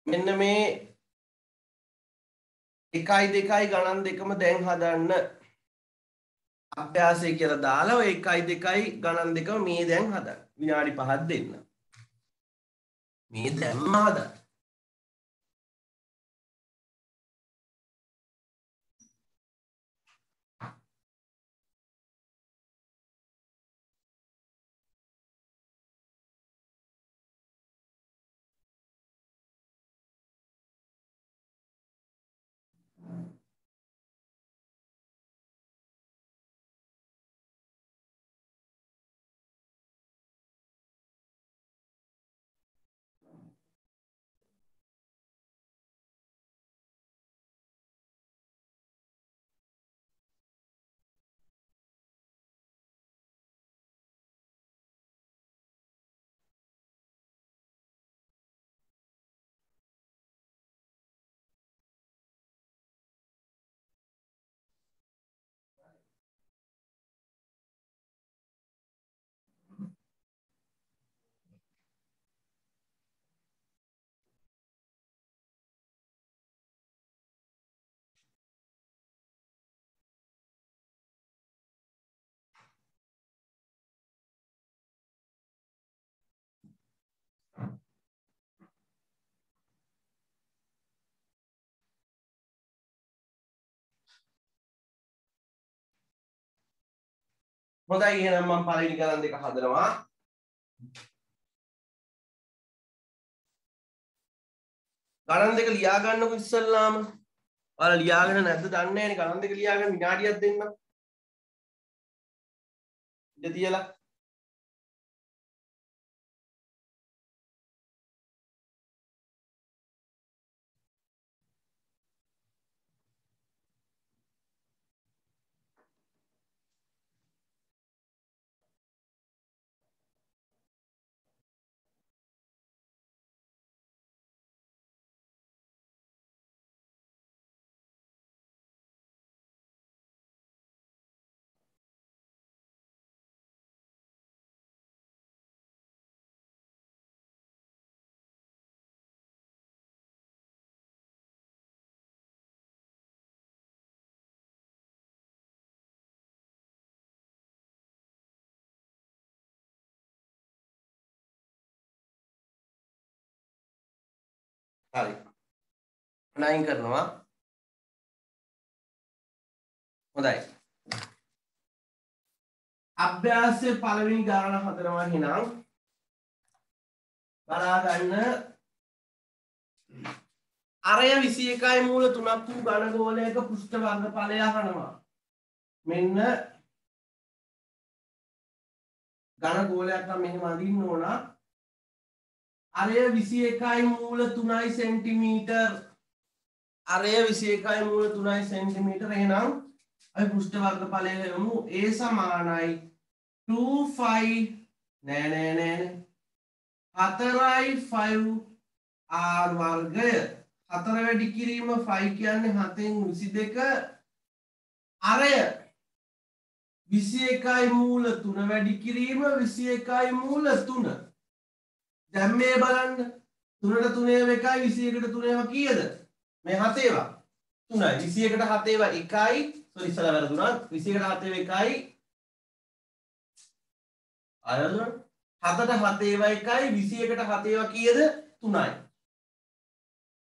A: මෙන්න මේ එකයි දෙකයි ගණන් දෙකම දැන් හදන්න. අභ්‍යාසය කියලා දාලා ඔය එකයි දෙකයි ගණන් දෙකම මේ දැන් හදන්න. විනාඩි පහක් දෙන්න. මේ දැම්ම හදන්න. හොඳයි එහෙනම් මම පළවෙනි ගණන් දෙක හදනවා. ගණන් දෙක ලියා ගන්නකො ඉස්සල්ලාම. ඔයාලා ලියාගෙන නැද්ද? දන්නේ නැහැනේ. ගණන් දෙක ලියාගෙන විනාඩියක් දෙන්න. ඉඳ තියලා. හරි. නයින් කරනවා. හොඳයි. අභ්‍යාසය පළවෙනි ගාන හතරම හිනම්. බලාගන්න අරය විසි එකයි මූල තුනක් වූ ගණගෝලයක පෘෂ්ඨ වර්ග ඵලය අහනවා. මෙන්න ගණගෝලයක් නම් මෙහෙම අඳින්න ඕන. අරය විසි එකයි මූල තුනයි සෙන්ටිමීටර්. අරය විසි එකයි මූල තුනයි සෙන්ටිමීටර්. එහෙනම් අපි පෘෂ්ඨ වර්ග ඵලය යමු ඒ සමානයි 2 නෑ නෑ නෑ හතරයි 5 r වර්ගය. හතර වැඩි කිරීම 5 කියන්නේ 7න් 22 අරය 21යි මූල 3 වැඩි කිරීම 21යි මූල 3 දැන් මේ බලන්න 3ට 3 ඒවා 1යි 21ට 3 ඒවා කීයද? මේ 7 ඒවා 3යි 21ට 7 ඒවා 1යි සෝරි ඉස්සලා වැරදුනා 21ට 7 ඒවා 1යි අයදුනා 7ට 7 ඒවා 1යි 21ට 7 ඒවා කීයද? 3යි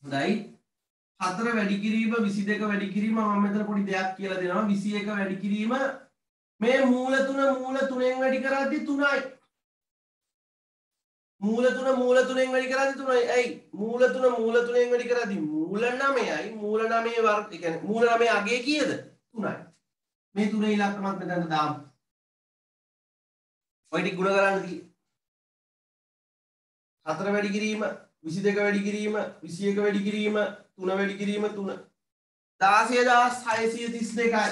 A: හොඳයි. හතර වැඩි කිරීම 22 වැඩි කිරීම මම මෙතන පොඩි දෙයක් කියලා දෙනවා. 21 වැඩි කිරීම මේ මූල තුන මූල තුනෙන් වැඩි කරද්දි 3යි මූල තුන මූල තුනෙන් වැඩි කරද්දි තුනයි. ඇයි? මූල තුන මූල තුනෙන් වැඩි කරද්දි මූල 9යි මූල 9 වර්ග ඒ කියන්නේ මූල 9 අගය කීයද? 3යි. මේ තුනේ ඉලක්කමත් මෙතනට දාමු. ඔය ටික ගුණ කරන්න කි. 4 වැඩි කිරීම 22 වැඩි කිරීම 21 වැඩි කිරීම 3 වැඩි කිරීම 3 16632යි.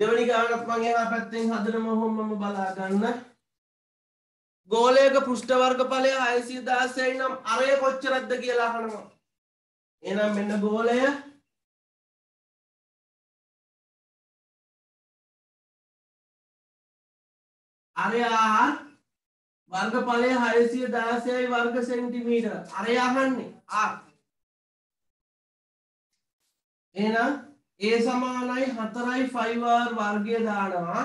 A: දෙවනි ගානත් මගේ එහා පැත්තෙන් හදනම හොම්මම බලාගන්න ගෝලයක පෘෂ්ඨවර්ග ඵලය හයසිය දාසයයි නම් අරය කොච්චරක්ද කියලා අහනවා. එනම් මෙන්න ගෝලය. අරයා වර්ගඵලය හයසිය දාසයයි වර්ග සෙන්ටිමීටර්. අරය අහන්නේ. ආ. එහෙනම් ඒ සමානයි හතරයි ෆයිවාර් වර්ගය දානවා.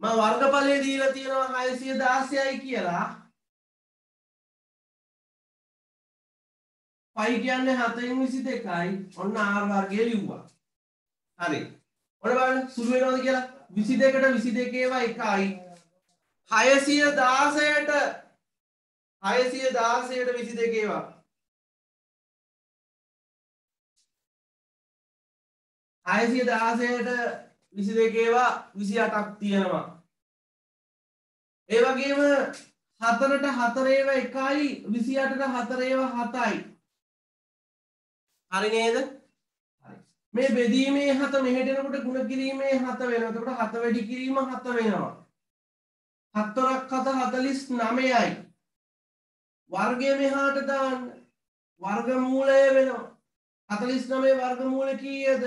A: ම වර්ගඵලය දීලා තියෙනවා හයසිය දාසයයි කියලා. පයි කියන්නේ හතෙන් විසි දෙකයි ඔන්න ආර් වර්ගය ලිව්වා. හරි. ඔන්න බලන්න සුළු වෙනවද කියලා. විසි දෙකට විසි දෙකේවා එකයි. හයසිය දාසයට හයසිය දාසයට හයසිය දාසයට විසි දෙකේවා විසි අටක් තියෙනවා ඒ වගේම හතරට හතරේව එකයි විසි අටට හතරේව හතයි හරි නේද මේ බෙදීමේ හත මෙහෙටනකොට ගුණ කිරීමේ හත වෙනවා. එතකොට හත වැඩි කිරීම හත වෙනවා. හතරක් හත 49යි. වර්ගය මෙහාට දාන්න. වර්ගමූලය වෙනවා. 49 වර්ගමූල කීයද?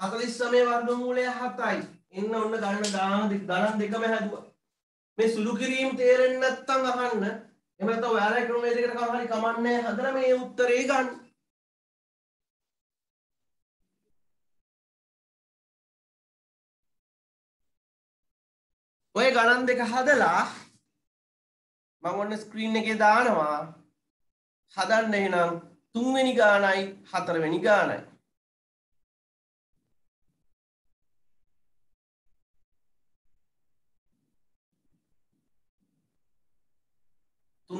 A: 49 වර්ගමූලය 7යි. එන්න ඔන්න ගණන ගාන ගණන් දෙකම හැදුවා. මේ සුළු කිරීම තේරෙන්නේ නැත්නම් අහන්න. එහෙම නැත්නම් ඔයාලා ක්‍රමයේ දෙකට කම හරි කමන්නේ හදලා මේ උත්තරේ ගන්න. ඔය ගණන් දෙක හදලා මම ඔන්න ස්ක්‍රීන් එකේ දානවා හදන්න එහෙනම් තුන්වෙනි ගානයි හතරවෙනි ගානයි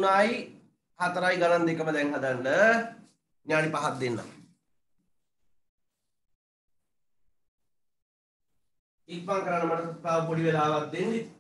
A: තුනයි හතරයි ගණන් දෙකම දැන් හදන්න. ඥානි පහක් දෙන්න. ඉක්මන් කරන්න මට තව පොඩි වෙලාවක් දෙන්න.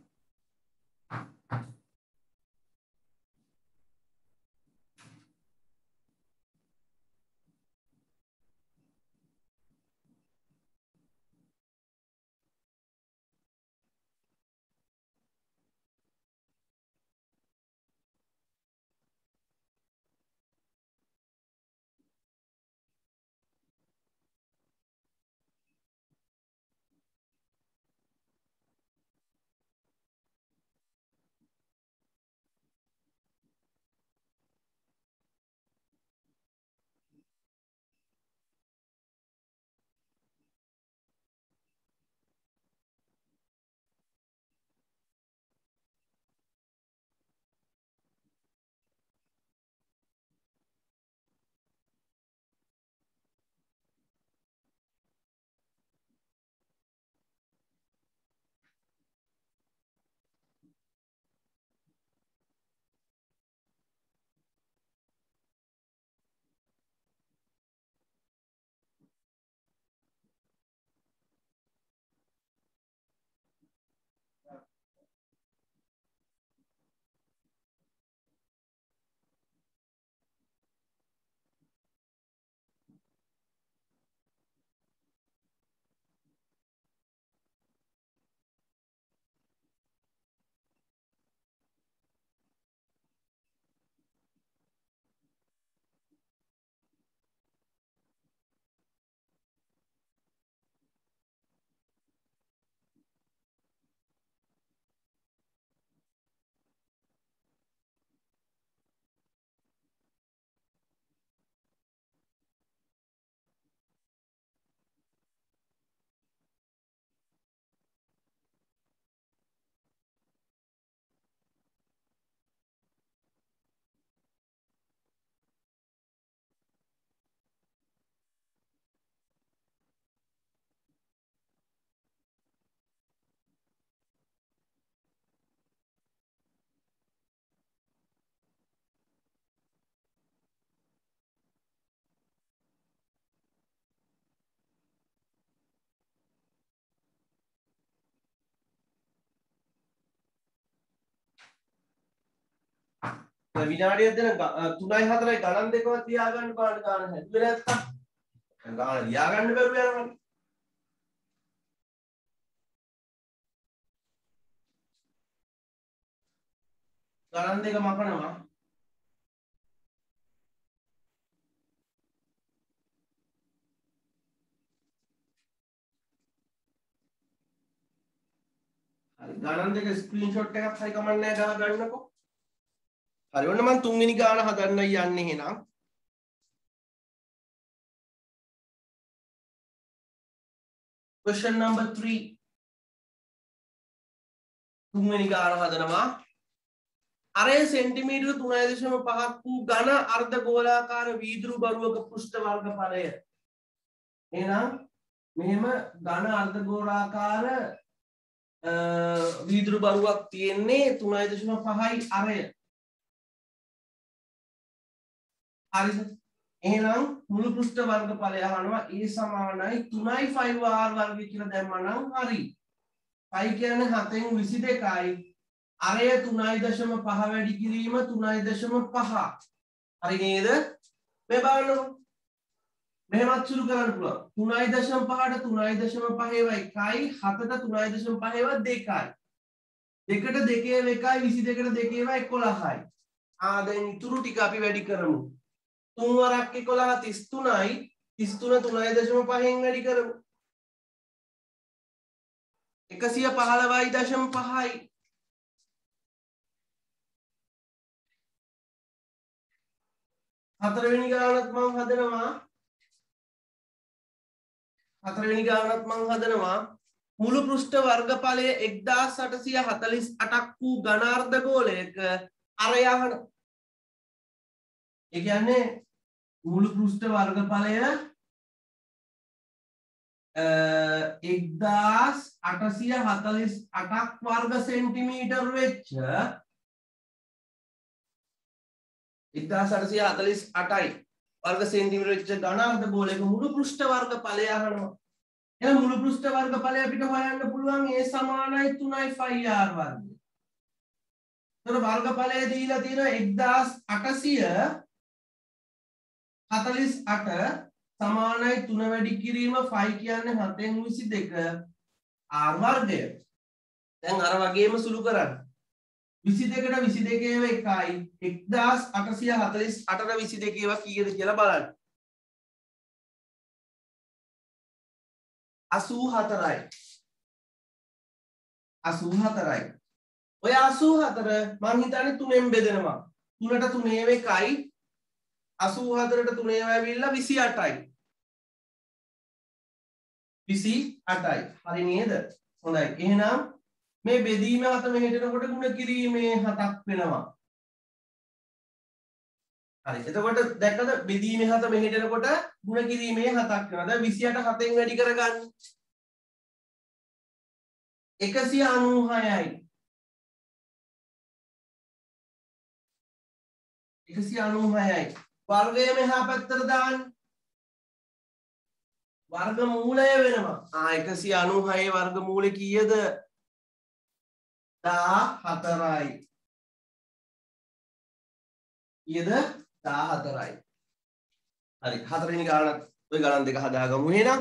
A: විනාඩියක් දෙන 3යි 4යි ගණන් දෙකම තියාගන්න බලන්න ගන්න හැදුවේ නැත්තම් ගාන ලියාගන්න බැරුව යනවා ගණන් දෙක මකනවා හරි ගණන් දෙක ස්ක්‍රීන්ෂොට් එකක් හරි කමන්නේ ගහ ගන්නකෝ හරි ඔන්න මම තුන්වෙනි ගාන හදන්න යන්නේ එහෙනම්. Question number 3 තුන්වෙනි ගාන හදනවා. අරය සෙන්ටිමීටර් 3.5ක් වූ ඝන අර්ධ ගෝලාකාර වීදුරු බරුවක පෘෂ්ඨ වර්ග ඵලය එහෙනම් මෙහෙම ඝන අර්ධ ගෝලාකාර වීදුරු බරුවක් තියෙන්නේ 3.5යි අරය. හරිද එහෙනම් මුළු පෘෂ්ඨ වර්ග ඵලය අහනවා. ඒ සමානයි 3යි 5 r වර්ගය කියලා දැම්මනම් හරි. 5 කියන්නේ 7න් 22යි අරය 3.5 වැඩි කිරීම 3.5 හරි නේද? මේ බලන්නකො මෙහෙමත් සුළු කරන්න පුළුවන්. 3.5ට 3.5 ඒවා 1යි 7ට 3.5 ඒවා 2යි දෙකට දෙකේ එකයි 22කට දෙකේ ඒවා 11යි ආ දැන් ඉතුරු ටික අපි වැඩි කරමු. තුන් වරක් 11 33යි 33 3.5න් වැඩි කරමු. 115.5යි හතරවෙනි ගානත් මං හදනවා. හතරවෙනි ගානත් මං හදනවා. මුළු පෘෂ්ඨ වර්ගඵලය 1848ක් වූ ඝනාර්ධ ගෝලයක අරයහන ඒ කියන්නේ මුළු පෘෂ්ඨ වර්ගඵලය එක්දාස් අටසිය හතලිස් අටක් වර්ග සෙන්ටිමීටර් වෙච්ච එක්දා සටසිය හතලිස් අටයි වර්ග සෙන්ටිමීටර් වෙච්ච ගණාර්ධ ගෝලයක මුළු පෘෂ්ඨ වර්ග ඵලය අහනවා එහෙනම් මුළු පෘෂ්ඨ වර්ග ඵලය අපිට හොයන්න පුළුවන් ඒ සමානයි 3යි 5r වර්ගය. එතකොට වර්ග ඵලය දීලා තියෙනවා 1848 සමානයි 3 වැඩි කිරීම 5 කියන්නේ 7න් 22 r වර්ගය. දැන් අර වගේම සුළු කරන්න. 22ට 22 ඒවා එකයි 1848ට 22 ඒවා කීයද කියලා බලන්න. 84යි 84යි ඔය 84 මං හිතන්නේ තුනෙන් බෙදෙනවා 3ට 3 ඒවා එකයි 84ට 3 ඒවා ඇවිල්ලා 28යි 28යි හරි නේද? හොඳයි. එහෙනම් මේ බෙදීම හත මෙහෙටනකොට ගුණ කිරීමේ හතක් වෙනවා. හරි. එතකොට දැක්කද බෙදීමේ හත මෙහෙටනකොට ගුණ කිරීමේ හතක් වෙනවා. දැන් 28 හතෙන් වැඩි කරගන්න. 196යි 196යි වර්ගය මෙහා පැත්තට දාන්න. වර්ග මූලය වෙනවා. ආ 196 වර්ග මූලය කීයද? 14යි කීයද? 14යි හරි හතරවෙනි ගානත් ඔය ගණන් දෙක හදාගමු. එහෙනම්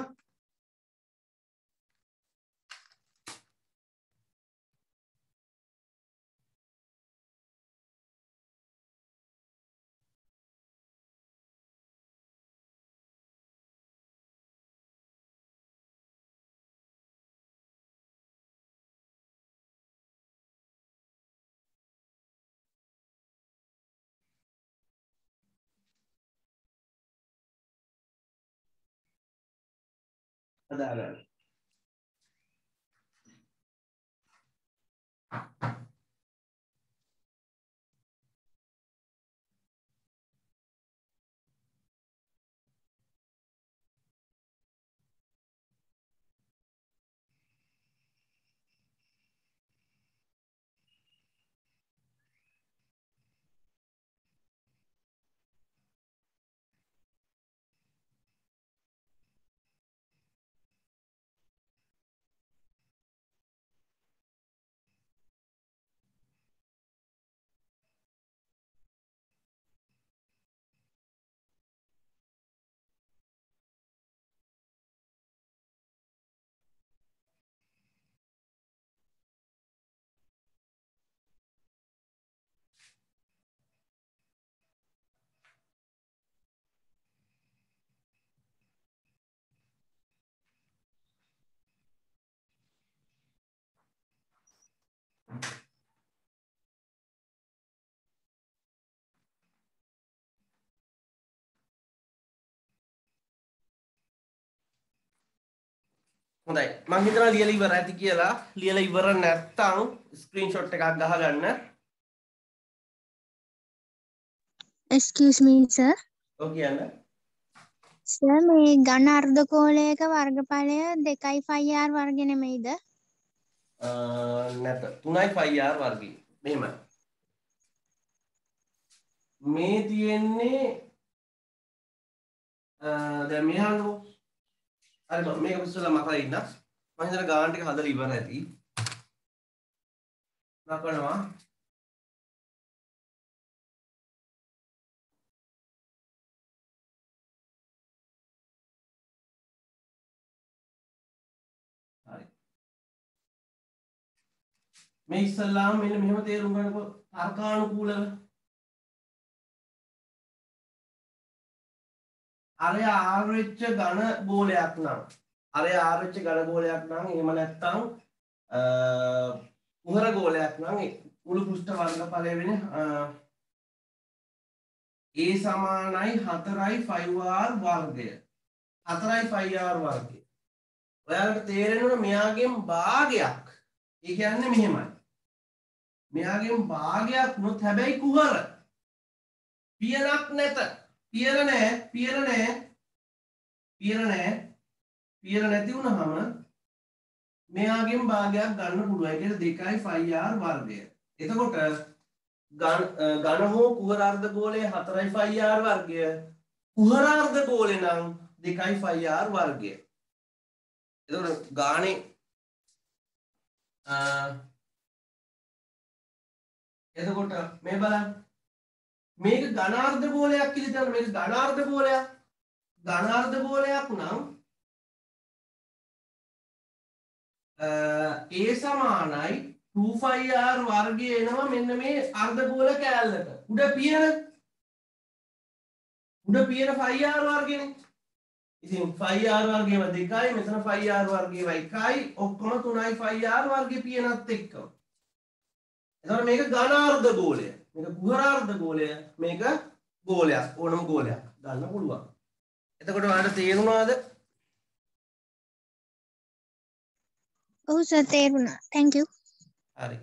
A: හදාගන්න හොඳයි. මං හිතනවා ලියලා ඉවර ඇති කියලා. ලියලා ඉවර නැත්තම් ස්ක්‍රීන්ෂොට් එකක් ගහගන්න.
C: Excuse me sir.
A: ඔව් කියන්න.
C: සර් මේ ඝන අර්ධගෝලයක වර්ගඵලය 2යි 5r වර්ග නෙමෙයිද?
A: අ, නැත. 3යි 5r වර්ගී. මෙහෙමයි. මේ තියෙන්නේ අ, දැන් මෙහාලු හරි මම මේක ඉස්සෙල්ලා මකලා ඉන්න මම හිතන ගාන ටික හදලා ඉවර ඇති නකනවා හරි. මේ ඉස්සල්ලාම මෙන්න මෙහෙම තේරුම් ගන්නකො තර්කානුකූලව අරය ආරවෙච්ච ඝන ගෝලයක් නම් අරය ආරවෙච්ච ඝන ගෝලයක් නම් එහෙම නැත්නම් අ, කුහර ගෝලයක් නම් ඒ මුළු පෘෂ්ඨ වර්ගඵලය වෙන්නේ අ, a සමානයි 4යි 5r වර්ගය. 4යි 5r වර්ගය. ඔයාලට තේරෙනවනේ මෙයාගෙන් භාගයක්. ඒ කියන්නේ මෙහෙමයි. මෙයාගෙන් භාගයක් වුණොත් හැබැයි කුහර. පියනක් නැත. පියන නෑ පියන නෑ පියන නෑ පියන නැති වුණාම මෙයාගෙන් භාගයක් ගන්න පුළුවන් ඒකට 2යි 5r වර්ගය. එතකොට ඝන ඝන හෝ කුහර අර්ධ ගෝලයේ 4යි 5r වර්ගය. කුහර අර්ධ ගෝලේ නම් 2යි 5r වර්ගය. එතකොට ගානේ අ, එතකොට මේ බලන්න. මේක ධනාර්ධ ගෝලයක් කියලා හිතන්න මේක ධනාර්ධ ගෝලයක් ධනාර්ධ ගෝලයක් නම් අ, A සමානයි 2r වර්ගය එනවා මෙන්න මේ අර්ධ ගෝල කෑල්ලට. උඩ පියන? උඩ පියන 5r වර්ගයනේ. ඉතින් 5r වර්ගයම දෙකයි මෙතන 5r වර්ගයම එකයි. ඔක්කොම 3යි 5r වර්ගයේ පියනත් එක්කම. එතකොට මේක ඝනාර්ධ ගෝලය මේක කුහරාර්ධ ගෝලය. මේක ගෝලයක් ඕනම ගෝලයක්. ගන්න පුළුවන්. එතකොට ඔයාලට තේරුණාද?
C: ඔව් සර් තේරුණා. thank you.
A: හරි.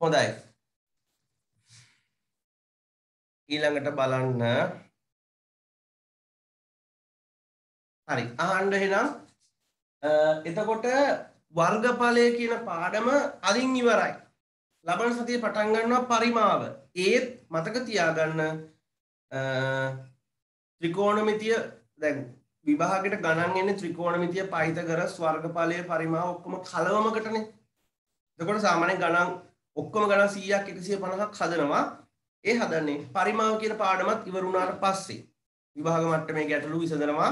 A: හොඳයි. ඊළඟට බලන්න. හරි අහන්න එහෙනම්. එතකොට වර්ගඵලය කියන පාඩම අලින් ඉවරයි ලබන සතිය පටන් ගන්නවා පරිමාව. ඒත් මතක තියාගන්න අ, ත්‍රිකෝණමිතිය දැන් විභාගයට ගණන් එන්නේ ත්‍රිකෝණමිතිය පයිතගරස් වර්ගඵලය පරිමාව ඔක්කොම කලවමකටනේ. එතකොට සාමාන්‍යයෙන් ගණන් ඔක්කොම ගණන් 100ක් 150ක් හදනවා. ඒ හදන්නේ පරිමාව කියන පාඩමත් ඉවර වුණාට පස්සේ. විභාග මට්ටමේ ගැටලු විසඳනවා.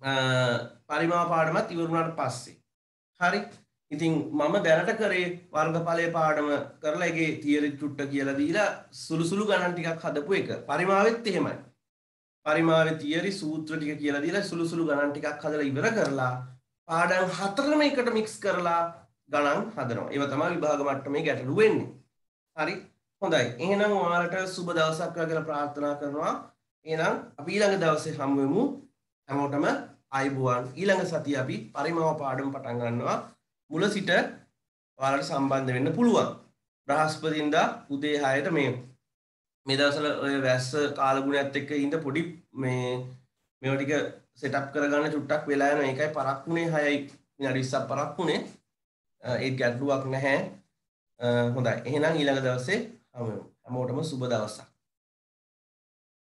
A: අ, පරිමාව පාඩමත් ඉවර වුණාට පස්සේ. හරි. ඉතින් මම දැනට කරේ වර්ගඵලයේ පාඩම කරලා ඒකේ තියරි චුට්ට කියලා දීලා සුළු සුළු ගණන් ටිකක් හදපු එක පරිමාවෙත් එහෙමයි පරිමාවේ තියරි සූත්‍ර ටික කියලා දීලා සුළු සුළු ගණන් ටිකක් හදලා ඉවර කරලා පාඩම් හතරම එකට මික්ස් කරලා ගණන් හදනවා. ඒව තමයි විභාග මට්ටමේ ගැටලු වෙන්නේ. හරි. හොඳයි. එහෙනම් ඔයාලට සුබ දවසක් කියලා ප්‍රාර්ථනා කරනවා. එහෙනම් අපි ඊළඟ දවසේ හමු වෙමු. හැමෝටම ආයුබෝවන්. ඊළඟ සතිය අපි පරිමාව පාඩම පටන් ගන්නවා. මුල සිට ඔයාලට සම්බන්ධ වෙන්න පුළුවන්. බ්‍රහස්පතින්දා උදේ 6ට මේ මේ දවස්වල ඔය වැස්ස කාලගුණයත් එක්ක ඉඳ පොඩි මේ මේවා ටික සෙටප් කරගන්න චුට්ටක් වෙලා යනවා. ඒකයි පරක්කුනේ 6යි විනාඩි 20ක් පරක්කුනේ. ඒත් ගැටලුවක් නැහැ. අ, හොඳයි. එහෙනම් ඊළඟ දවසේ හමු වෙමු. හැමෝටම සුබ දවසක්.